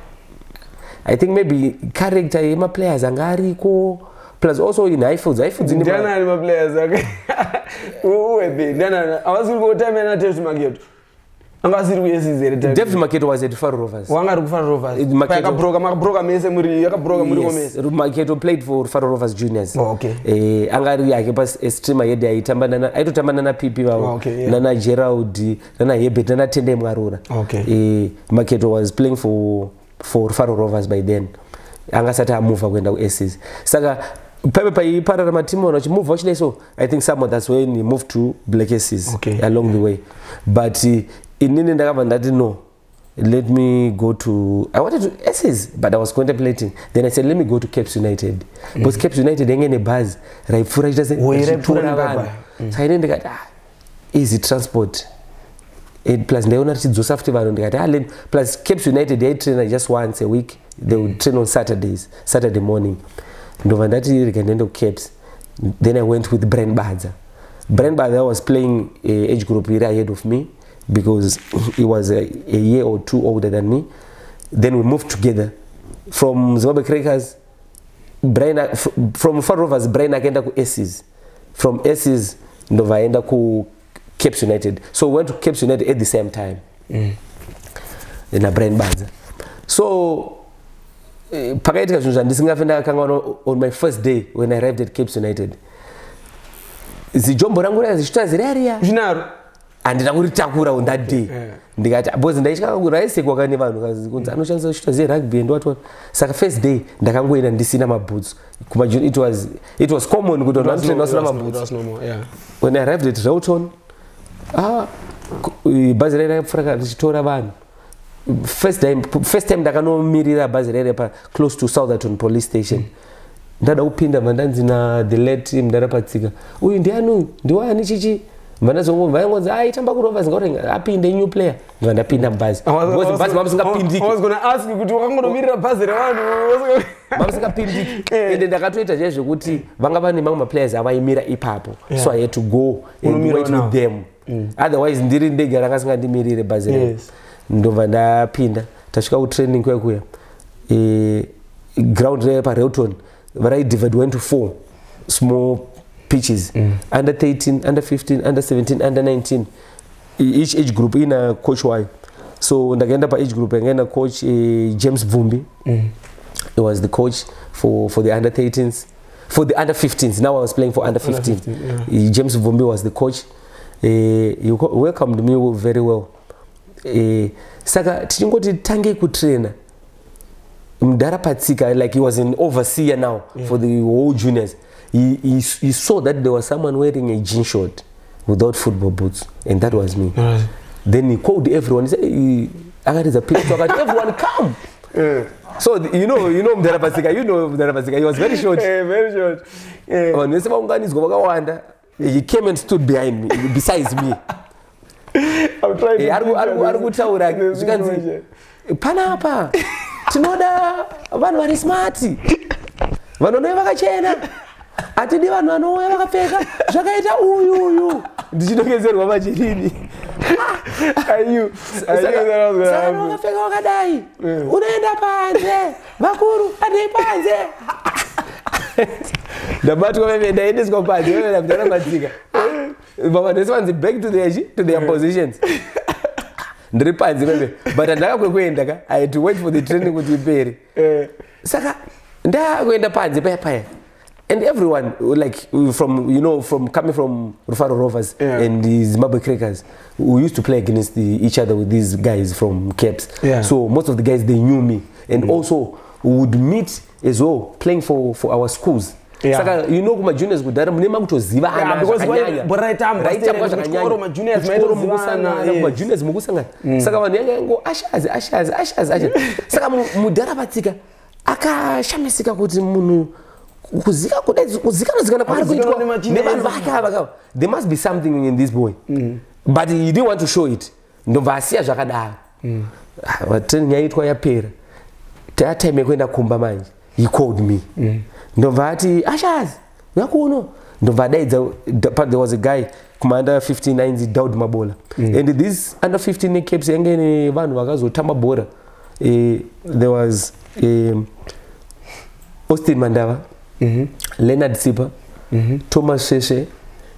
I think maybe character yemaplayers anga ariko plus also in highfields. Highfields ali maplayers ake uwebe ndiana avasiri kutime na test maketo anga asiri kuyesizere david maketo was at faro rovers wanga ari kufara rovers Maketo- yakabroka makabroka mese muri yakabroka muri komese Yes, Maketo played for Faro Rovers Juniors. Oh, okay. Eh, anga ari yake pa streamer yedu aitamba nana aitotamba nana pipi Oh, vavo okay, yeah. nana Gerald nana Hebert nana Tende Mwarura. Okay. Eh, Maketo was playing for for Faro Rovers by then. Anga sati amuva kuenda kuSs. Saka paipe paiparara matimu ona chimuvha uchidai so i think some that's when he moved to black aces Okay. along the way but uh, inini ndakabva ndati no let me go to i wanted to ss but i was contemplating. Then i said let me go to capes united. Because capes united yange nebhazi raipfuura nebaba. vanhu saka ine ndikati ah, easy transport. And plus ndaiona tichidzosa futi vanhu ndikati ah, plus capes united yaitraina just once a week. They would train on saturdays saturday morning. Ndobva ndati rega ndiende kucapes then i went with brian badza. Brian badza was playing uh, age group iri ahead of me because he was a, a year or two older than me. Then we moved together. From zimbabwe crackers brian from far rovers brian akaenda kuaces from aces ndobva aenda kucapes united. So we went to capes united at the same time. Mm. nabrian badza so eh, pakaitika zvinhu zvandisingafe ndakakanganwa on my first day when i arrived at capes united. Zijombo rangu raya zichita zirariya zvinaro handina kuritakura on that day ndikati bcause ndaitya raisekwaka nevanhu kunzi anoshandisa kuchita zerugby and what saka first day ndakangoenda ndisina mabhoots kumajuni it was, it was common kuti vanhu vanotraina vasina mabhoots when i arrived at rauton ah, bhazi rai raipfuura richitora vanhu. First time, first time ndakanomirira bhazi rai raipa close to southerton police station. Ndada kupinda mhandanzi na the late mundarapatsika uyu ndiani uyu? Ndiwani chichi mhandazongo vaingonzi aitamba kurovers ngauri apinde new player. Ndiva ndapinda mubhazi Because bhazi mamusingapindiki kuti wakangonomirira bhazi revanhu mamusingapindiki ende ndakatoita chaizvo kuti vanga vane mamwe maplayers avaimira ipapo. So i had to go and Unomira wait now. with them. Otherwise ndiri ndega ranga singandimirire bhazi rero Yes. ndobva ndapinda. Tasvika kutraining kwekuya e, ground raya pareuton varaidivide into four. Small pitches under 13 under 15 under 17 under 19 E- each age group ina coach wayo so ndakaenda paage group yangaenda coach eh, james vumbi he was the coach for, for the under 13s for the under 15s now i was playing for under 15, 15, Eh, james vumbi was the coach. Uh, he co- welcomed me very well. Uh, saka tichingoti tange kutraina mudharapatsika like he was an overseer now Yeah. for the whole juniors he, he, he saw that there was someone wearing a jean short without football boots and that was me. Then he called everyone. He said he, akaridza picture akati everyone come. So the- you know you know mudharapatsika you know mudharapatsika he was very short. Very short. Vanhu vese vaunganidzwa vakawanda he came and stood behind me besides me. Ari ku- ari ku- ari kutaura zvikanzi panapa tinoda vanhu vari smati vanhu vanouya vakachena hatidi vanhu vanouya vakapfeka zvakaita uyu uyu. Ndichinongedzerwa machirini saka vakapfeka vakadai. Unoenda panze. Vakuru andei panze. Ndabatwa veve ndaendeswa panze veve ndarabatsika vamwe vese vanzi back to their, to their positions. Ndiri panze veve but handakakwekuenda ka. I had to wait for the training kuti ipere. Saka ndakuenda panze paya paya and everyone like from you know from coming from rufaro rovers Yeah. and the zimbabwe crackers we used to play against the, each other with these guys from caps Yeah. so most of the guys they knew me and also we would meet as well playing for, for our schools Yeah. saka you know kumajuniors kudhara mune makutozivana Yeah, because zvakanyanya. bhora raitambwa Raitambwa still, zvakanyanya. kuchikoro majuniors Kuchikoro maitozivana, mukusangana, mukusangana saka vanhu yanga yango ashazi ashazi ashazi ashazi saka mu- mudhara patsika akashamisika kuti munhu kuzika kudai kuzikana-zikana kwaari kuitwa nevanhu vake ava kava there must be something in this boy. But he didn't want to show it. Ndobva asiya zvakadaro. Ah, training yaitwa yapera. Tatime yekuenda kumba manje he called me. Ndobva ati ashazi yakuno ndobva adaidza there was a guy kuma under 15 ainzi daud mabola and this under 15 caps yange ine vanhu vakazotamba bhora. Eh, there was um, austin mandava leonard sipa. Thomas sheshe.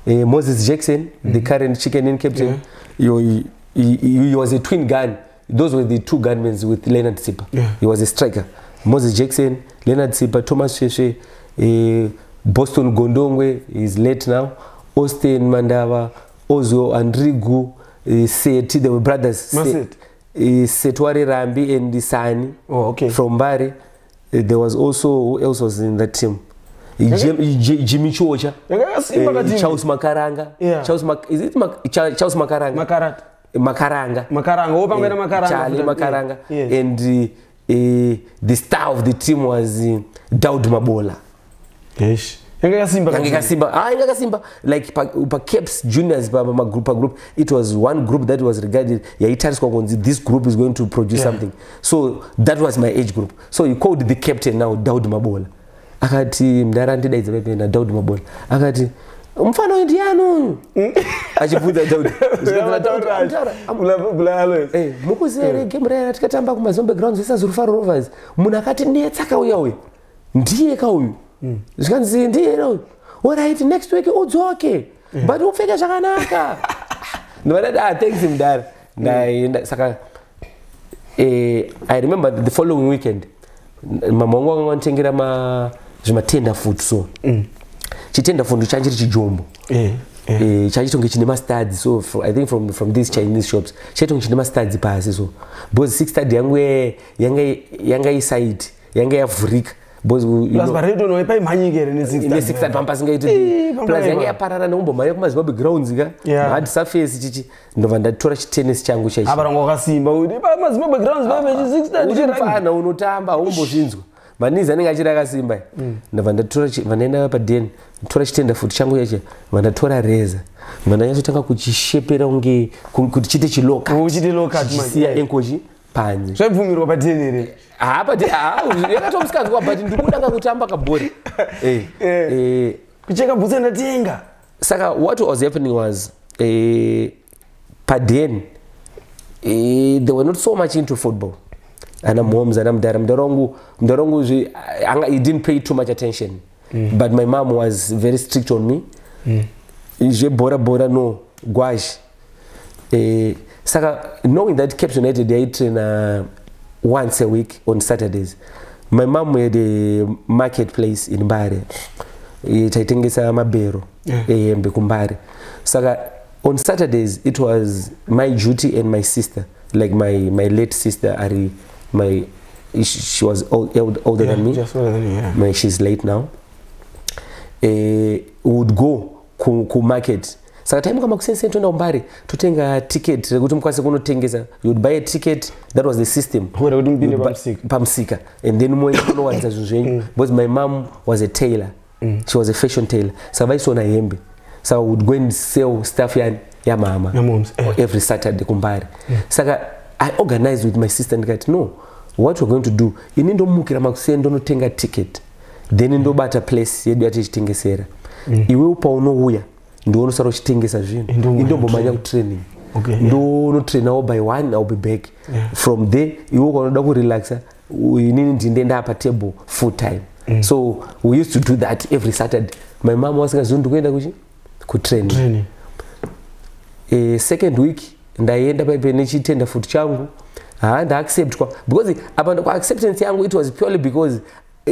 Uh, moses jackson the current chicken in captain. Yo, he, he, he was a twin gun. Those were the two gunmen with leonard sipa. He was a striker. Moses jackson leonard sipa thomas sheshe uh, boston gondongwe is late now. Austin mandava ozio andrigu uh, seti they were brothers. Se- Maset? uh, setwari rambi and sani Oh, okay. from Bari. Uh, there was also who else was in that team? Jimmy Chocha, katimu. Charles Makaranga. Charles Makaranga? makarata Makaranga. makaranga wopamwe na Eh, makaranga. And uh, the star of the team was uh, Daud Mabola. yes yanga yasimba Yanga ikasimba ah yanga ikasimba like pa, pa caps juniors pa, pa, group, pa group it was one group that was regarded yaitariswa kunzi this group is going to produce Yeah. something so that was my age group so he called the captain now daud mabola akati mndara ndidaidza pepena daud mabola akati mufana uyu ndiani uyu? Achibvunza daud Eh, mukuziva here gemu raya ratikatamba kumazombe grounds visa zurufaro rovers? Munhu akatinetsa kauya uyu. Ndiye kauyu zvikanzi ndiye here uyu. Oright next week udzoke. But upfeke zvakanaka. Ndovanati ah thanks mudara ndaenda saka eh, i remember the following weekend. Mama wangu akanga nditengera ma zvimatenda food so. Chitenda food chanchiri chijombo Eh, chaitonge chine mastuds so fro- i think from, from these chinese shops chaitonge chine mastuds pasi so. Because six stud yangu yanga yanga isaiti yanga yavhurika because you plus know, pareto noi paimhanyikere ne6 pam pasingaiti Eh, yanga yaparara neumbomhanya kumazimbabwe grounds ka Yeah. hard surface chichi ndobva ndatora chitenesi changu chaichi avaranga wakasimba kuti pamazimbabwe grounds mufana unotamba haumbozvinzwa manizi anenge achiri akasimba ndabva ndatora chi- vandaenda padeni ndatora chitenda futi changu chacho vandatora reza. Vandanyatotanga kuchishepera kunge ku- kuti chiite chiloka. Uchiti lokati chichisiya enkochi panze. Zvaibvumirwa patenere yakatomusikazwa but ndikudanga kutamba kabhori Eh, eh, kucheka bhutsa ndatenga saka what was happening was uh, paden uh, they were not so much into football ana moms ana wangu mudhara wangu zvi- anga- he didn't pay too much attention. But my mom was very strict on me. Zvebhora bhora no gwashi uh, saka knowing that caps united yaitraina once a week on saturdays my mom had a marketplace in mbare. Eh, taitengesa mabhero ehembe kumbare saka on saturdays it was my duty and my sister like my, my late sister ari my she, was old, old, older than me. my, she's late now. Eh, would go ku, ku market. Saka taimuka makuseni toenda kumbare totenga ticket rekuti mukwanise kunotengesa. You would buy a ticket that was the system. You pamusika. and then moenda kunowanisa zvinhu zvenyu. Because my mom was a tailor. She was a fashion tailor. Saka vaisiona hembe. Saka would go and sell stuff yani yamama eh. every saturday kumbare saka i organized with my sister ndikati no what we're going to do? Ini ndomukira makuseni ndonotenga ticket. Then ndobata place yedu yatichitengesera iwe paunouya ndounosara uchitengesa zvinhu. Indombomanya kutraining. Okay, yeah. ndonotrainawo by one ill be back. From there iwe kwanoda kurelaxa inini ndinde ndapatable full time. So we used to do that every saturday. My mom wasingazivi ndikuenda kuchi? Kutraining. Training. eh, second week ndaienda paipe nechitenda futi changu. Haa ndaacceptwa. Because apa kwa acceptance yangu it was purely because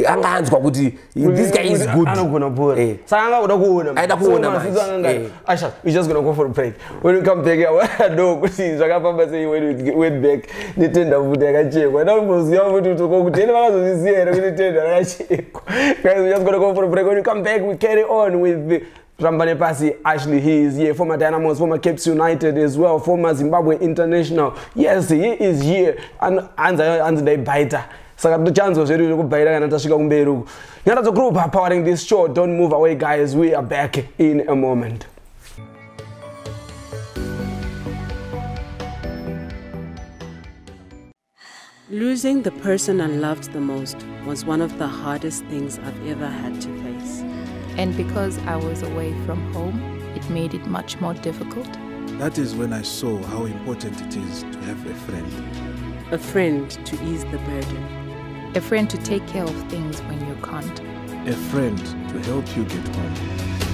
anga anzwa kuti this guy is good. Anogona bhora Eh. saka anga kuda kuona. Aida kuona manje. Eh. asha we just gonna go for a break. When we come back ado kuti zvakafamba sei when we went back. Netenda futi yakachekwa. Ndaumboziva futi toko kuti ene vakazozviziva here kuti tenda rakachekwa guys we just gonna go for a break. When we come back we carry on with the Rambane Pasi, Ashley, he is here, former Dynamos, former Caps United as well, former Zimbabwe International. Yes, he is here. And anza anza ndaibaita. Saka tochanzwa zvedu zvekubhaira kana tasvika kumberi uku. Nyaradzo Group powering this show. Don't move away guys. We are back in a moment. Losing the person I loved the most was one of the hardest things I've ever had to face. And because I was away from home, it made it much more difficult. That is when I saw how important it is to have a friend. A friend to ease the burden. A friend to take care of things when you can't. A friend to help you get home.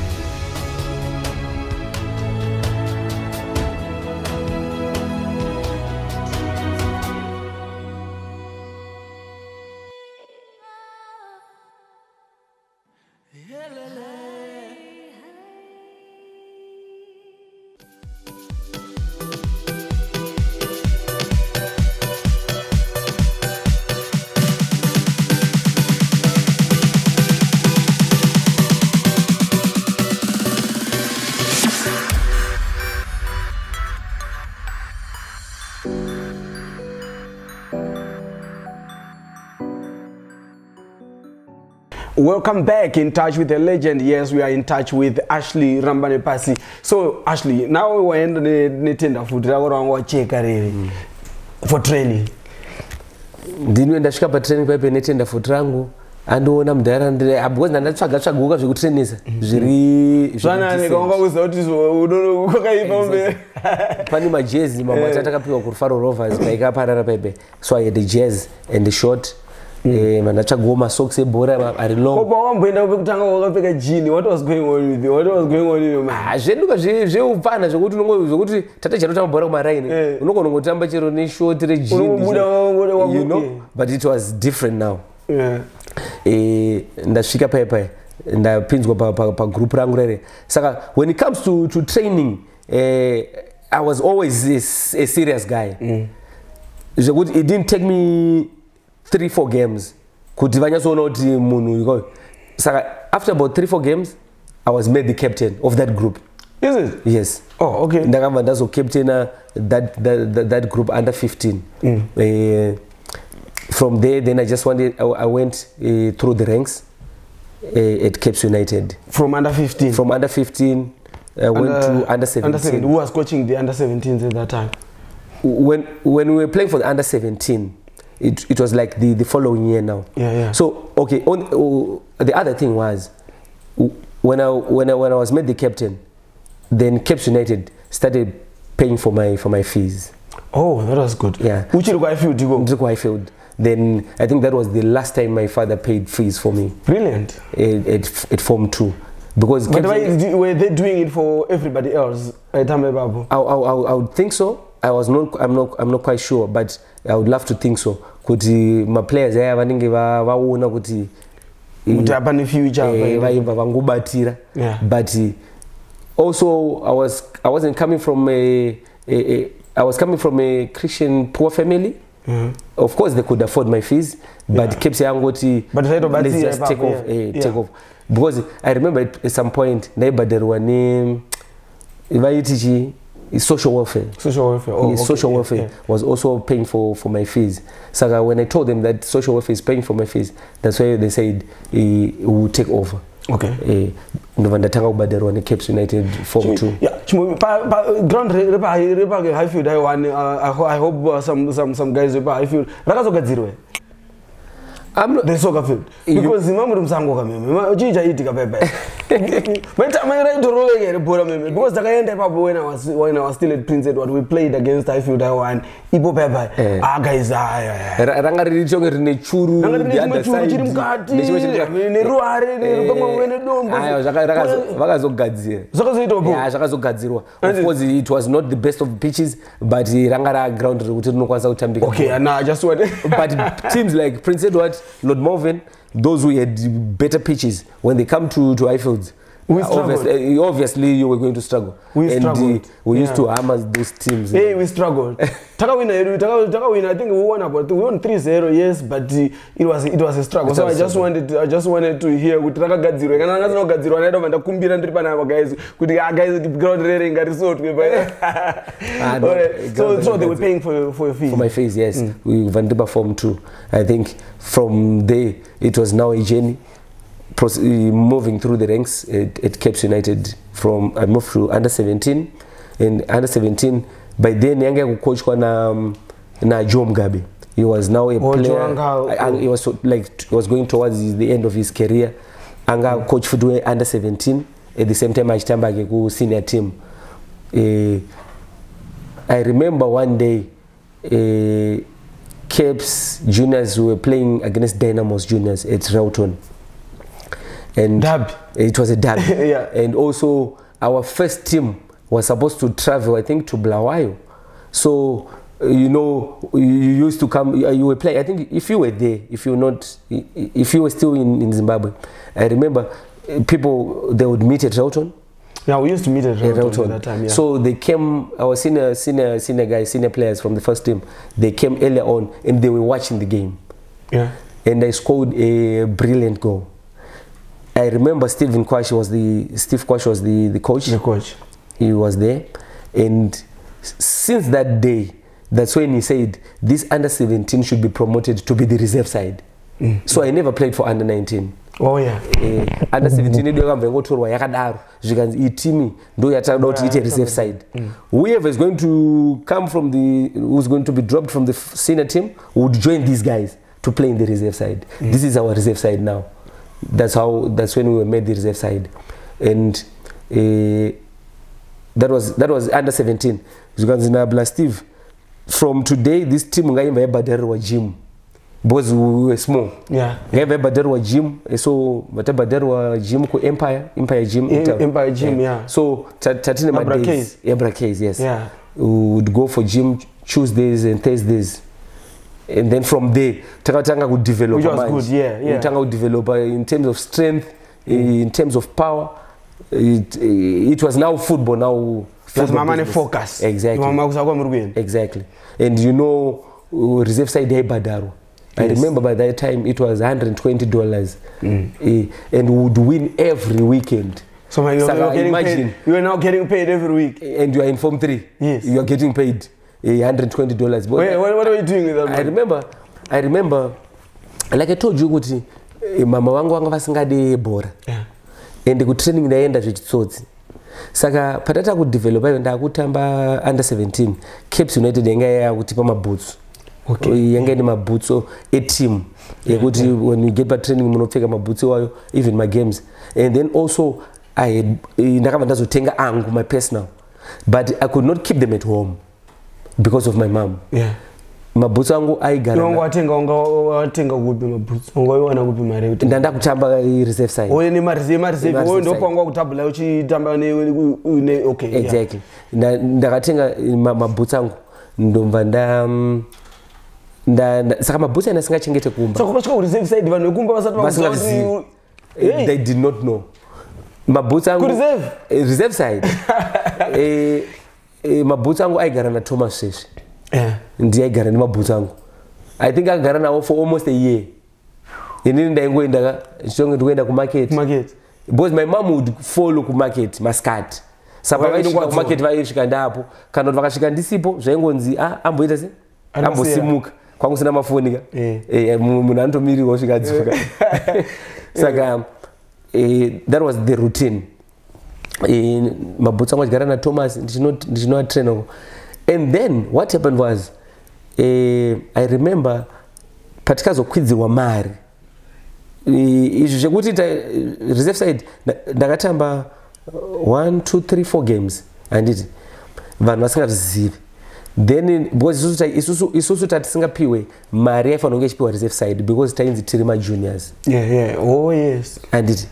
Welcome back in touch with the legend. Yes, we are in touch with Ashley Rambane Pasi. So Ashley, now waenda netenda futi rako ranga wacheka riri for training. ndini ndasvika patraining paipe netenda futi rangu. Andiona mudhara because ndandatsvaga tsvaguka zvekutrenesa zviri pane majezi mamwe ati atakapiwa kurufaro rovers paikaparara paipe so i had a jazz and a short Eh, mandatsvagawo masocks ebhora ari long Kopa wamboenda pekutanga wakapfeka jean. What was going on with you? What was going on in your mind? Ah, zveduka zve- zveupfana zvekuti zvekuti tata chero tamba bhora kumaraini Eh. unogona kungotamba chero neshoti Unobuda wabuda wabuda. you know but it was different now eh, ndasvika paya paya ndapinzwa pa- pa- pagroup rangu rere saka when it comes to, to training eh, i was always a, a serious guy zvekuti it didn't take me three four games kuti vanyatsoona kuti munhu ikoyo saka after about three four games i was made the captain of that group Is it? yes Oh, okay. ndakabva ndazocaptaina that, that, that, that group under 15 uh, from there then i just wanted i, I went uh, through the ranks uh, at caps united From under 15. from under 15 i went to under 17 Under 17. Who was coaching the under 17s at that time? when when we were playing for the under 17 it, it was like the, the following year now Yeah, yeah. so okay on, uh, the other thing was when I, when I when I was made the captain then caps united started paying for my for my fees Oh, that was good. Yeah. Uchiri kwa field you go. Ndiri kuhighfield then i think that was the last time my father paid fees for me Brilliant. at, at, at form 2 because But why, were they doing it for everybody else? at Tambe Babu? I, I, I, I would think so i was not i'm not i'm not quite sure but i would love to think so kuti maplayers aya vanenge va- vaona kuti eh, Kuti apa eh, ine. vaibva vangobatira Yeah. but eh, also i was i wasn't coming from a, a, a i was coming from a christian poor family of course they could afford my fees but Yeah. caps yangoti But let's just take ipapo, off, yeah. eh, Yeah. take off because i remember at, at some point ndaibhadharirwa ne vaiti chi social welfare Social welfare. Oh, okay, social yeah, welfare yeah. was also paying for, for my fees. So when I told them that social welfare is paying for my fees, that's why they said eh, we will take over. Okay. Eh, ndobva ndatanga kubhadharwa necaps united form 2 Yeah, chimwe pa, pa ground re- repa repa Highfield I won. Uh, I, ho- I hope uh, some some some guys repa Highfield. Rakazogadzirwa. The soccer field. Because mamuri musango kameme. Chii chaitika pepe. Maita mai raitoroveka here bhora meme. Because takaenda ipapo when I was when I was still at Prince Edward we played against Highfield I won. Ipo pepe. Eh. Ah guys ah ra- ranga riri chonge rine churu chiri mukati, neruware, Eh, pamwe nedombo. aya, zvaka- rakazo- vakazogadzira Zvakazoitwa po. Yeah, zvakazogadzirwa And of course it was not the best of pitches but eh, ranga raground rekuti rinokwanisa kutambika Okay, I just but teams like prince edward lord morven those who had better pitches when they come to, to ifields We uh, struggled. obviously, obviously you were going to struggle We and struggled. uh, we used Yeah. to hammer those teams Hey, we struggled. Takawina, yedu, taka- takawina. I think we won about we won 3-0, yes, but uh, it was it was a struggle. It So I just struggle. wanted to, I just wanted to hear kuti rakagadzirwa kana ranga risina kugadzirwa naida mandakumbira ndiri panapa guys kuti ah guys ground rere ngarisotwe Ah, no, Alright, so so they were paying for for your fees. for my face yes Mm. we vandiba form too i think from there it was now a journey moving through the ranks at, at caps united from i moved to under 17 and under 17 by then yange yakucoachwa na na joe mgabe he was now a Oh, player. Joe anga- I- I- he was like he was going towards the end of his career. Anga coach futi under 17 at the same time achitamba ke ku senior team. Uh, I remember one day, uh, Caps juniors were playing against Dynamos juniors at Rauton. And Derby. It was a derby. Yeah. And also, our first team was supposed to travel, I think, to Blawayo. So, uh, you know, you used to come, you you were playing. I think if you were there, if you were not, if you were still in, in Zimbabwe, I remember uh, people, they would meet at Rauton Yeah, we used to meet at Rauton. at that time. Yeah. So they came, our senior, senior, senior guys, senior players from the first team, they came earlier on and they were watching the game. yeah. And I scored a brilliant goal. I remember Stephen Kwash was the Steve Kwash was the, the coach. The coach. He was there, and since that day, that's when he said this under 17 should be promoted to be the reserve side. Mm. So I never played for under 19. Oh yeah. eh, under 17 yedu yakabva yangotorwa yakadaro zvikanzi iyi timi ndo yatinoda kuti ite reserve side mm. whoever is going to come from the who's going to be dropped from the senior team would join these guys to play in the reserve side mm. this is our reserve side now that's how that's when we were made the reserve side. And uh, that was that was under 17 zvikanzi nabla steve from today this team ngaimba yabhadharirwa gym. Because we were small. Yeah. ngaibva yabhadharirwa gym eh, so tabhadharirwa gym kuempire empire gym Empire Gym, yeah. so ta- tatine madays. Case, yes. Yeah. we would go for gym tuesdays and thursdays and then from there takatanga kudevelopa Which was manje. good, yeah, yeah. tanga kudevelopa in terms of strength eh, in terms of power it, eh, it was now football now mama ne business. focus. exactly kusakwa muri kuenda. exactly and you know uh, reserve side yaibhadharwa i Yes. remember by that time it was 120 dollars Eh, and we would win every weekend So man, you Saka, were getting imagine paid. You were now getting paid every week. and you are in form 3 Yes. you are getting paid 120 dollars Wait, what, what are you doing with that? i money? remember i remember like i told you kuti eh, mama vangu vanga vasingadi bhora Yeah. ende kutraining ndaenda zvechitsotsi saka patata kudevelopa iyo ndakutamba under 17 caps united yanga yakutipa mabhutsu Okay. yanga ine mabhutsu eteam yekuti when you get patraining munopfeka mabhutsu iwayo even magames and then also I eh, ndakabva ndazotenga angu my personal but i could not keep them at home because of my mom Yeah. mabhutsu angu aigara Iwe na- watenga unga watenga kupi mabhutsu. Unga iwana kupi mari kuti. ndandakutamba reserve side Oye ne mari mari save. Mari Oye ndo save. pangwa kutabula uchitamba ne ne okay. yeah. exactly Na- ndakatenga ma- mabhutsu angu ndomva nda mm, nda- saka mabhutsu ena asingachengete kumba Saka kwasvika ku reserve side vanhu vekumba vasati vakuziva kuti Vasingazivi. Hey. they did not know mabhutsu angu Ku reserve? Eh, reserve side Eh, eh, mabhutsu angu aigara nathomas svesve Yeah. ndiye aigara nemabhutsu angu. I think agara nawo for almost a year. Inini ndaingoenda ka chonge ndikuenda kumarket Market. because my mom would follow kumarket mascat saka kwadzora. kumarket vaisvika ndapo kana kuti vakasvika ndisipo zvaingonzi ah, amboita se? Ambosimuka kwangu sina mafoni ka? Eh. Eh, mu- munhu anotomirira kusvika adzoka saka that was the routine Eh, mabhutsu angu achigara nathomas ndichinoatrainako and then what happened was eh, i remember patikazokwidzirwa mari Eh, izvi zvekuti reserve side nda- ndakatamba 1 2 3 4 games handiti vanhu vasingazvizivi then because isusu isusu- isusu tatisingapiwe mari yaifanira kunge ichipiwa reserve side because tainzi tiri majuniors Yeah, yeah. Oh yes. handiti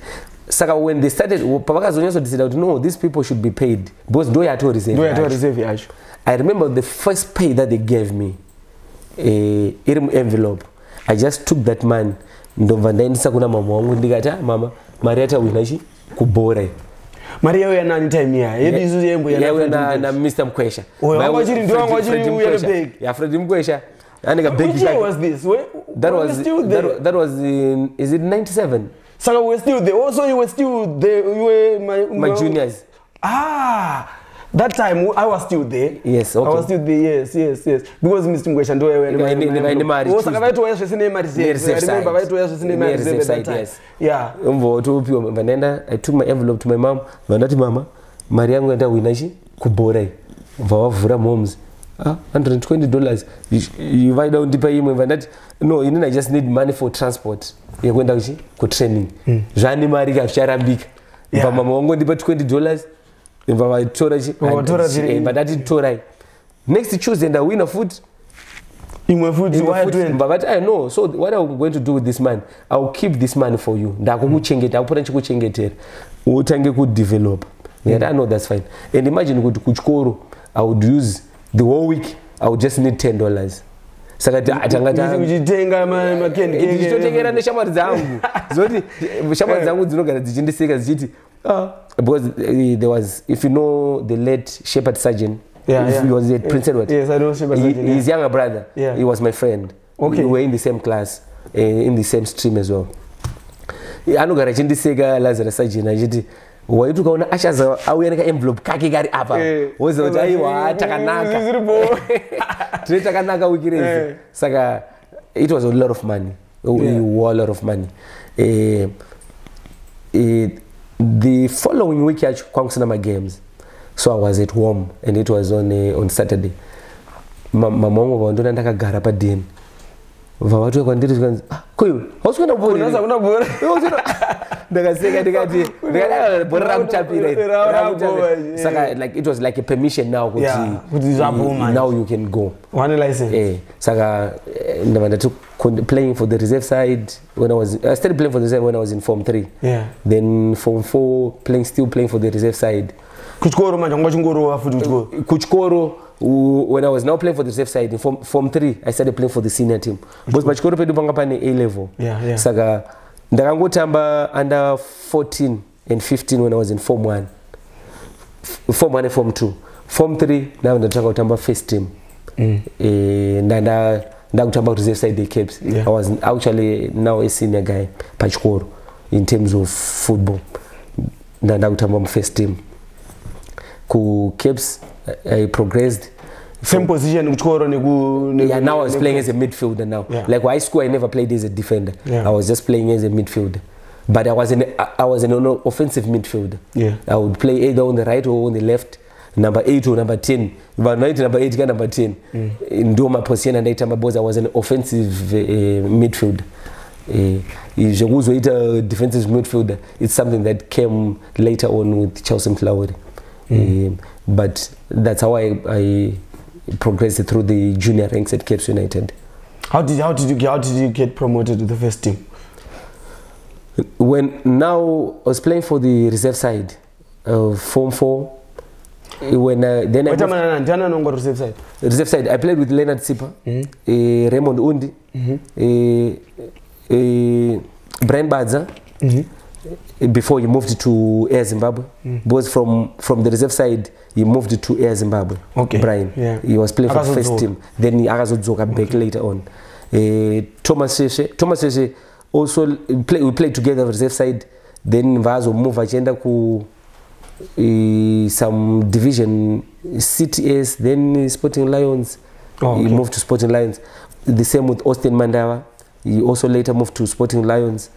saka when they started pavakazonyatsodzida kuti no these people should be paid. Because ndo yato reserve Ndo yato yacho. i remember the first pay that they gave me eh, iri muenvelope. I just took that man ndobva ndaendesa kuna mama wangu ndikati ah, mama mari yatawina chi? Kubhora mari yauya nani time iya yedu isusu yembo yauya namr wanga wachiri ndiwo wanga wachiri uya nebag. ya fred mukwesha aneka Which year was this? Where, that was that, that was in, is it 97 Saka, we were still there. Also, you were still there. You were my, my juniors Ah, that time I was still there. Yes, I okay. was still there. Yes, yes, yes. Because Mr. Ngwesha ndo wewe Ine- ine- ine- ine mari Saka vaitoya zvesine mari Ne reserve. reserve I remember side. vaitoya zvesine Ne mari at that time. yes. Yeah. umva topiwa vandaenda i took my envelope to my mom vandati mama mari yangu yandawina chi kubhora iyi bva vavhura moms ah, 120 dollars vaida kundipa imwe vandati no inini i just need money for transport. Yekuenda kuchi? Kutraining zvane mari ka zvicharambika Yeah. bva mama wangu ndipa 20 dollars bva vatora chi Vatora zviri- Eh, next tuesday ndawina futi imwe futi waya 20 but i know so what i'm going to do with this man iwill keep this money for you. Ndakukuchengeta akupota chikuchengetera utange kudevelop ndikati i know that's fine. And imagine kuti kuchikoro i would use the whole week i would just need 10 dollars saka ti- tanga uchitenga makendi ndichitotengera neshamwari dzangu zoti shamwari dzangu dzinogara dzichindiseka dzichiti ah, because uh, there was if you know the late shepherd surgeon Yeah, yeah. he was at prince edward Yes, I know Shepherd He- Surgeon, yeah. his younger brother Yeah. he was my friend Okay. we were in the same class uh, in the same stream as well anogara achindiseka lazarus surgeon achiti waiti ukaona ashaza auya nekaenvelope kake kari apa? Eh. woziva kuti aiwa takanaka tine takanaka wiki rezi Eh. saka it was a lot of money. Yeah. wore a lot of money. Eh, eh, the following week yacho kwangu sina magames so i was at home and it was on, uh, on saturday. Ma- mama wangu vandona ndakagara padeni vavatuya kwandiri zikanzi "Ah, koiwe hausi kuenda kubhora ndakaseka ndikati ndikati bhora ramutapira iri, Ra- ramutapira." rabhora, saka like it was like a permission now kuti Yeah, kuti zvabvuma eh, manje. now you can go. One license. Eh saka eh, ndava ndati playing for the reserve side when i was i started playing for the reserve when i was in form 3 Yeah. then form 4 playing still playing for the reserve side kuchikoro manje kwanga chingorova futi kuchikoro? Kuchikoro u- when i was now playing for the reserve side in form, form 3 i started playing for the senior team. Because pachikoro pedu panga pane a level. Yeah, yeah. saka ndakangotamba under 14 and 15 when i was in form 1 F- form 1 and form 2 form 3 now ndatanga kutamba first team. Eh, nda- nda- ndakutamba reserve side caps. Yeah. i was actually now a senior guy pachikoro in terms of football. Nda ndakutamba mufirst team kucaps i progressed same position kuchikoro neku yeah, now I was playing as a midfielder now. Yeah. Like high school, I never played as a defender. Yeah. I was just playing as a midfielder. But I was an I- was an offensive midfielder. Yeah. I would play either on the right or on the left. Number 8 or number 10 But not number 8 ka number ten. Ndo maposition andaitamba because I was an offensive uh, midfielder. Uh, defensive midfielder it's something that came later on with chelsea um, but that's how I, I progressed through the junior ranks at caps united. How did how did you how did you get promoted to the first team? When now I was playing for the reserve side uh, form 4 uh, when uh, then I moved, waitambana nani ndiana anonga reserve side. Reserve side I played with Leonard Sipa Mhm. uh, Raymond Undi uh, uh, Brian Badza Mhm. uh, before he moved to Air Zimbabwe. Because from from the reserve side he moved to Air Zimbabwe Okay. Brian. Yeah. he was playing for the first team. Then he akazodzoka back later on. Uh, Thomas Sheshe Thomas Sheshe also play, we played together reserve side. Then vazomove achienda ku uh, some division CTS then Sporting Lions. Oh, he okay. moved to Sporting Lions. The same with Austin Mandawa he also later moved to Sporting Lions.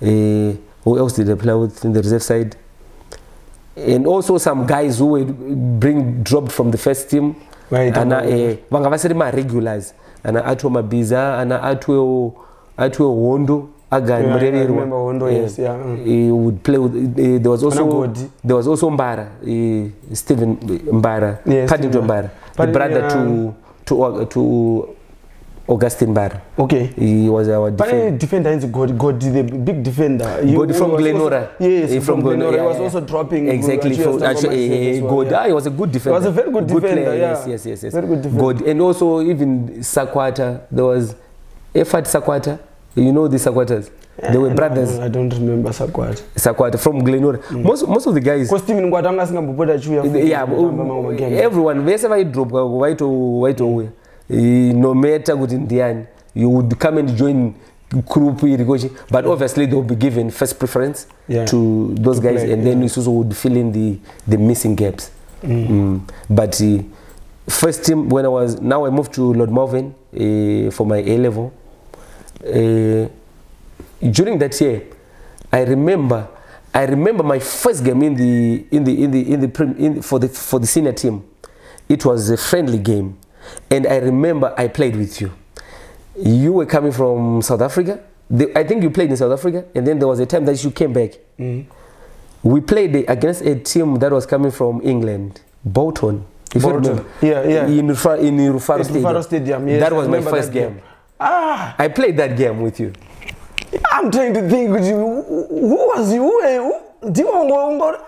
Uh, who else did I play with in the reserve side? And also some guys who were bring dropped from the first team. Ana eh, vanga vasiri maregulars. Ana atwe mabiza ana atwe atwe hondo agani Yeah, Eh, yes, yeah, mm. would play with uh, there was also there was also mbara uh, stephen mbara Yes, paddington mbara the brother yeah. to to to augustine mbara okay he was our pane defender defender ainzi god god the big defender He- God he from Glenora. yes Eh, from, Glenora yeah, he was yeah. also dropping Exactly. From, actually, eh, as well, God, yeah. ah, he was a good defender. was a very good defender, player, yeah. Yes, yes, yes, yes. Very good defender. God, and also even Sakwata, there was Efat Sakwata. You know the Sakwatas? They were brothers. I don't remember Sakwata. Sakwata from Glenora. Most most of the guys. Ko Steven Ngwata anga singambopota achiuya. Yeah, everyone vese vaidrop vaito vaitouya no matter kuti ndiani you would come and join group iri kochi but obviously they will be given first preference Yeah. to those guys play, and then yeah. also would fill in the the missing gaps Mm. Mm. but uh, first team when i was now i moved to lord malvin uh, for my a level uh, during that year i remember i remember my first game in the in the in the in the, in the for the for the senior team it was a friendly game and i remember i played with you you were coming from south africa the, i think you played in south africa and then there was a time that you came back Mm. we played against a team that was coming from england bolton if you Bolton. remember Yeah, yeah. in Rufa, in Rufaro Stadium. Rufaro Stadium, yes, that was my first game. game. Ah, I played that game with you. I'm trying to think. Who who was you? Who, who, do you want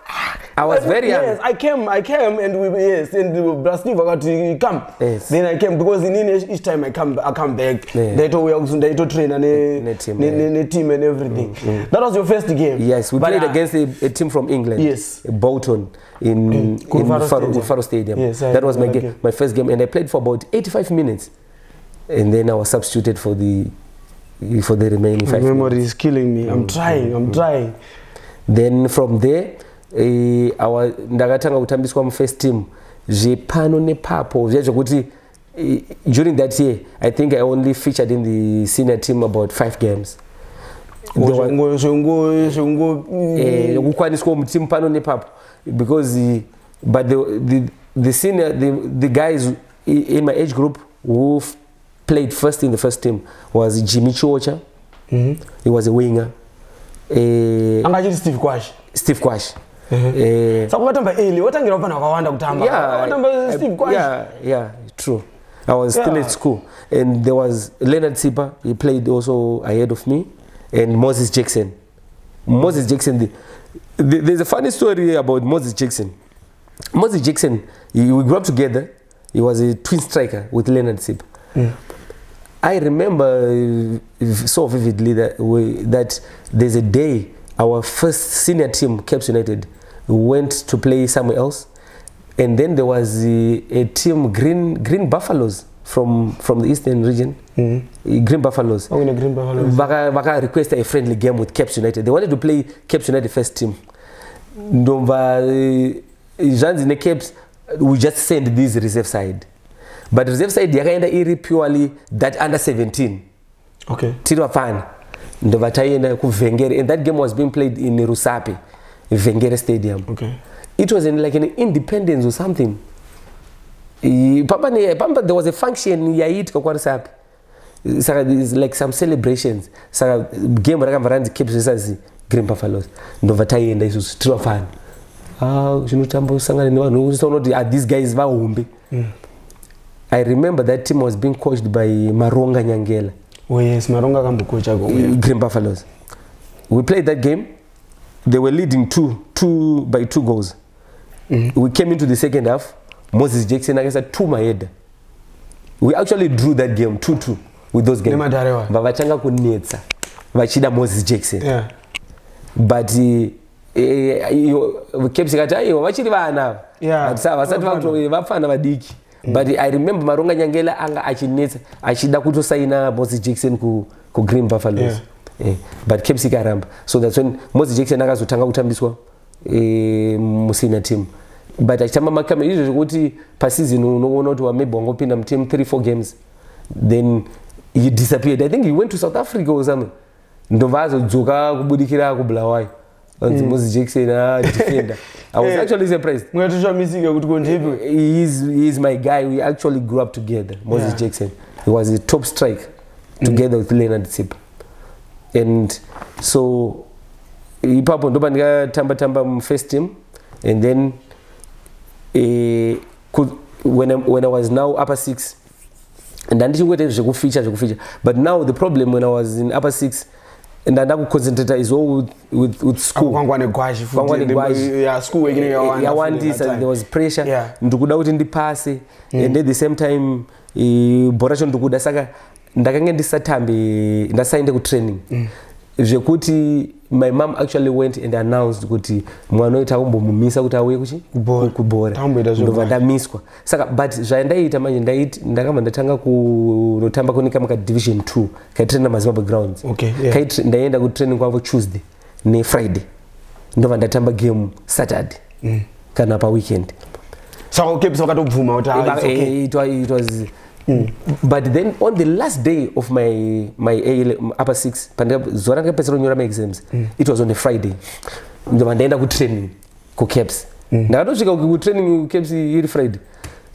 I was very young. Yes, I came. I came, and we yes, and Brasni got to come. Yes. Then I came because in each, each time I come, I come back. Yeah. They told we they to train and Ne ne team, ne, yeah. ne, ne team and everything. That was your first game. Yes, we But, played uh, against a, a team from England. Yes. Bolton in in Rufaro Rufaro Stadium. Rufaro Stadium. Yes, I that was my remember game, that my first game, and I played for about 85 minutes, and then I was substituted for the for the remaining My five. memory minutes. is killing me. I'm trying. I'm trying. Then from there eh, awa ndakatanga kutambiswa mufirst team zvepano nepapo zviya zvekuti eh, during that year i think i only featured in the senior team about five games zvongo zvongo. eh, mutimu pano nepapo because but the, the, the senior the, the guys in my age group who played first in the first team was jimmy chocha Mhm. he was a winger eh, Anga chiri Steve Kwash. steve kwash eh, Saka watamba early. Watangira pana wakawanda kutamba. yeah, Watamba I- Steve Kwash. yeah, yeah, true. I was still Yeah. at school, and there was Leonard Sipa. He played also ahead of me, and Moses Jackson. Moses Jackson. The, the, there's a funny story about Moses Jackson. Moses Jackson. He, we grew up together. He was a twin striker with Leonard Sipa. I remember uh, so vividly that we, that there's a day our first senior team, Caps United, went to play somewhere else, and then there was uh, a team Green Green Buffaloes from from the eastern region, mm -hmm. Green Buffaloes. Oh, in a green Buffaloes. Baka, Baka requested a friendly game with Caps United. They wanted to play Caps United first team. Ndomba, uh, ne Caps, we just send this reserve side but reserve side yakaenda iri purely that under 17 Okay. tiri vafana. Ndobva taienda kuvhengere and that game was being played in rusapi vhengere stadium. Okay. it was in like an independence or something. Pamba there was a function yaiitika kwarusapi saka like some celebrations. Saka game rakabva ranzi cape resazi green buffaloes. Ndobva taienda isusu tiri vafana. Ah, zvinotambosangana nevanhu usaona kuti ah, these guys vahombe i remember that team was being coached by maronga nyangela Oh yes, Maronga kambukocha go. Green Buffaloes. We played that game. They were leading two, two by two goals. We came into the second half. Moses Jackson akaisa two maeda. We actually drew that game two two with those games. Vavachanga kunetsa vachida Moses Jackson. Yeah. But eh, eh, iyo Caps ikati aiwa vachiri vana ava." Yeah. But sa- vasati Vafana. vakuto- vadiki but i remember maronga nyangela anga achinetsa achida kutosaina moses jackson ku, ku green buffaloes Yeah. Eh, but caps ikaramba so that's when moses jackson akazotanga kutambiswa eh, musenior team. But achitamba makama izvo zvekuti pasizon unoona kuti maybe wangopinda muteam 3 4 games then he disappeared. I think he went to south africa or something. Ndobva azodzoka kubudikira kubulawayo anzi moses jackson adefender i was Eh. actually surprised Mwatoshamisika kuti kondepe. he is, he is my guy. We actually grew up together. Moses Yeah. Jackson. He was a top strike together with Leonard Sip. And so ipapo ndoba ndikatamba tamba mufirst team and then eh, ku- when, I, when I was now upper six ndandichingoita zvekufeature zvekufeature but now the problem when I was in upper six ndandakuconcentrata is all with, with, with school Kwangwane gwashi futi. Kwangwane The- gwashi. Yeah, futi that there was pressure Yeah. ndikuda kuti ndipase and at the same time eh, bhora cho ndikuda saka ndakanga ndisatambe ndasaende kutraining zvekuti my mom actually went and announced kuti mwana uyu takumbomumisa kuti auye kuchi kubhora. Takumboita zvekuva. ndobva ndamiswa. Saka but zvandaita manje ndaiti ndakabva ndatanga kunotamba kunika mukadivision 2 kaitraina mazimbabwe grounds Okay, yeah. Ndaienda kutraining kwavo tuesday nefriday ndobva ndatamba game saturday. Kana paweekend saka caps vakatobvuma kuti ah, it's okay. Eh, it was, was but then on the last day of my my A upper six zuva randakapedzisira kunyora maexams it was on a friday. Ndobva ndaenda kutraining kucaps ndakatosvika ku- kutraining kucaps iri friday.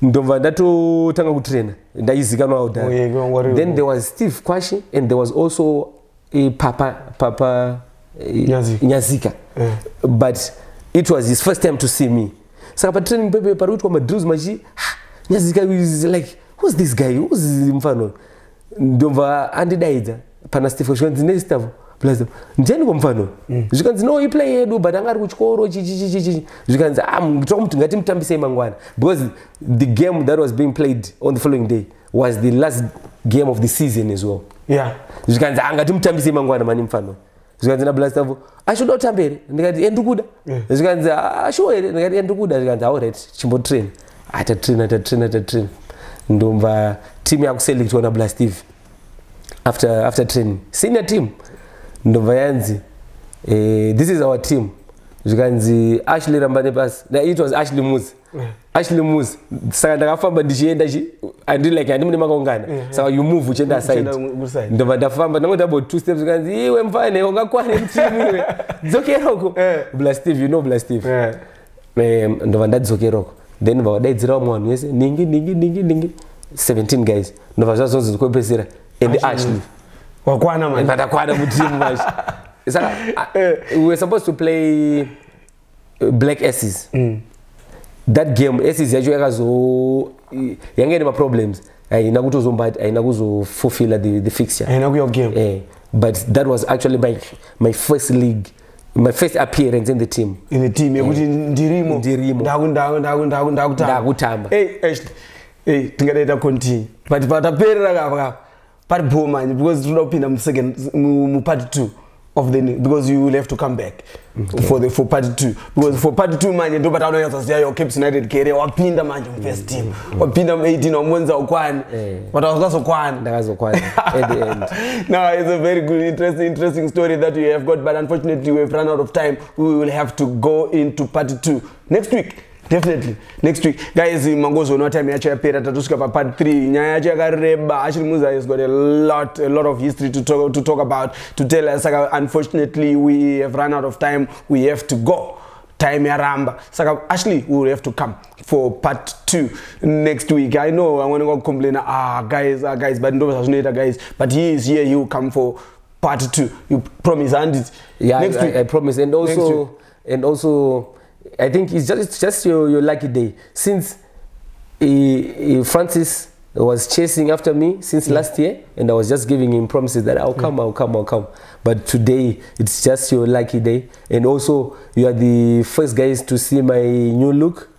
Ndobva ndatotanga kutraina ndaizikanwawo yeah, then there was steve kwashi and there was also eh, papa papa eh, Nyazika. nyazika. But it was his first time to see me. Saka patraining pepe pari kuitwa madrills machi "Ah, nyazika is like who's this guy? Who's mufano ndobva andidaidza pana steve zvikanzi nestavo ndiani kwamufano zvikanzi no iplay yedu but anga ari kutyoro chichichichichi zvikanzi ah tira kuti ngatimutambisei mangwana. Because the game that was being played on the following day was the last game of the season as well. Yeah. Zvikanzi angatimutambisei mangwana mani mufano zvikanzi nablastavo ashoda kutamba here ndikati e ndikuda zvikanzi ashuwa here ndikati e ndikuda zvikanzi allright chimbotrain. Atatraina tatraina tatraina ndomva team yakuselectwa nablasteve after, after training. Senior team ndobva yanzi eh, this is our team. Zvikanzi ashley rambane pasi it was ashley mus ashley mus saka ndakafamba ndichienda chi andi like handimune makaungana. Saka you move uchienda kuside. ndobva ndafamba ndangoti about two steps zvikanzi iwe mfane ungakwane mutimu iwe. Dzokeroko blasteve you know blasteve Yeah. Eh, ndobva ndadzokeroko then ndobva vadaidzira vamwe vanhu vese ningi ningi ningi ningi. 17 guys. Ndobva zvazvonzi ndikwepesera and ashley. Wakwana mani. Ndakwana mutimu macho saka uh, we were supposed to play uh, black aces that game aces yacho yakazo yanga ine maproblems. Haina kutozombati haina kuzofulfilla the, the fixture. Aina kuyo game. Eh, but that was actually my, my first league my first appearance in the team. Ine team yekuti ndirimo. Ndirimo. Ndaku- ndaku- ndaku- ndaku- ndakutamba Ndakutamba. Hey, Ashley, hey, tingadaita continue. But pataperera kapa kapa pari bo manje because tinoda kupinda musecond mu mu part two of the because you will have to come back okay. for the for part two because for part two manje ndo pataunonyatsaziya yo Cape united kere wapinda manje mufirst team wapinda mu18 wamwenza ukwani Eh. but awakazokwana ndakazokwana at the end now it's a very good, interesting, interesting story that we have got, but unfortunately, we've run out of time. We will have to go into part two next week. Definitely. Next week. Guys mangozoona time yacho yapera tatusvika papart 3 nyaya yacho yakareba. Achiri muza has got a lot a lot of history to talk, to talk about to tell us. Saka unfortunately we have run out of time. We have to go. Time yaramba. Saka actually we will have to come for part two next week. I know amweni kwakucomplaina ah guys ah guys but ndo zvazvinoita guys. But he is here. He will come for part two. You promise handit yeah next I, week. I, I promise. And also and also i think it's just it's just your, your lucky day. Since uh, uh, francis was chasing after me since last year and i was just giving him promises that i'll come i'll come i'll come. But today it's just your lucky day. And also you are the first guys to see my new look.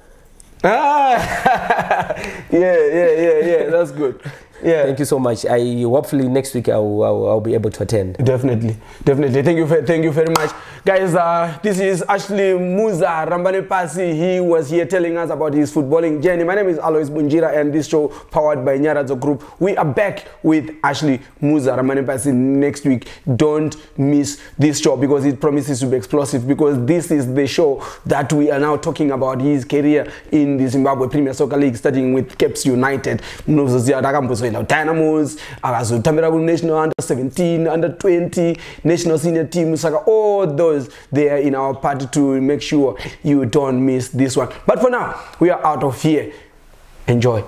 Ah! Yeah yeah yeah yeah. That's good yeah. Thank you so much. I hopefully next week i'll, I'll, I'll be able to attend. Definitely. Definitely. Thank you thank you very much. Guys uh, this is ashley muza rambane pasi. He was here telling us about his footballing journey. My name is alois bunjira and this show powered by nyarazo group. We are back with ashley muza rambane pasi next week. Don't miss this show because it promises to be explosive because this is the show that we are now talking about his career in the zimbabwe premier soccer league starting with caps united akambozoenda kudynamos akazotambira kunational under 17 under 20 national senior team saka all those they are in our part to make sure you don't miss this one. But for now we are out of here. Enjoy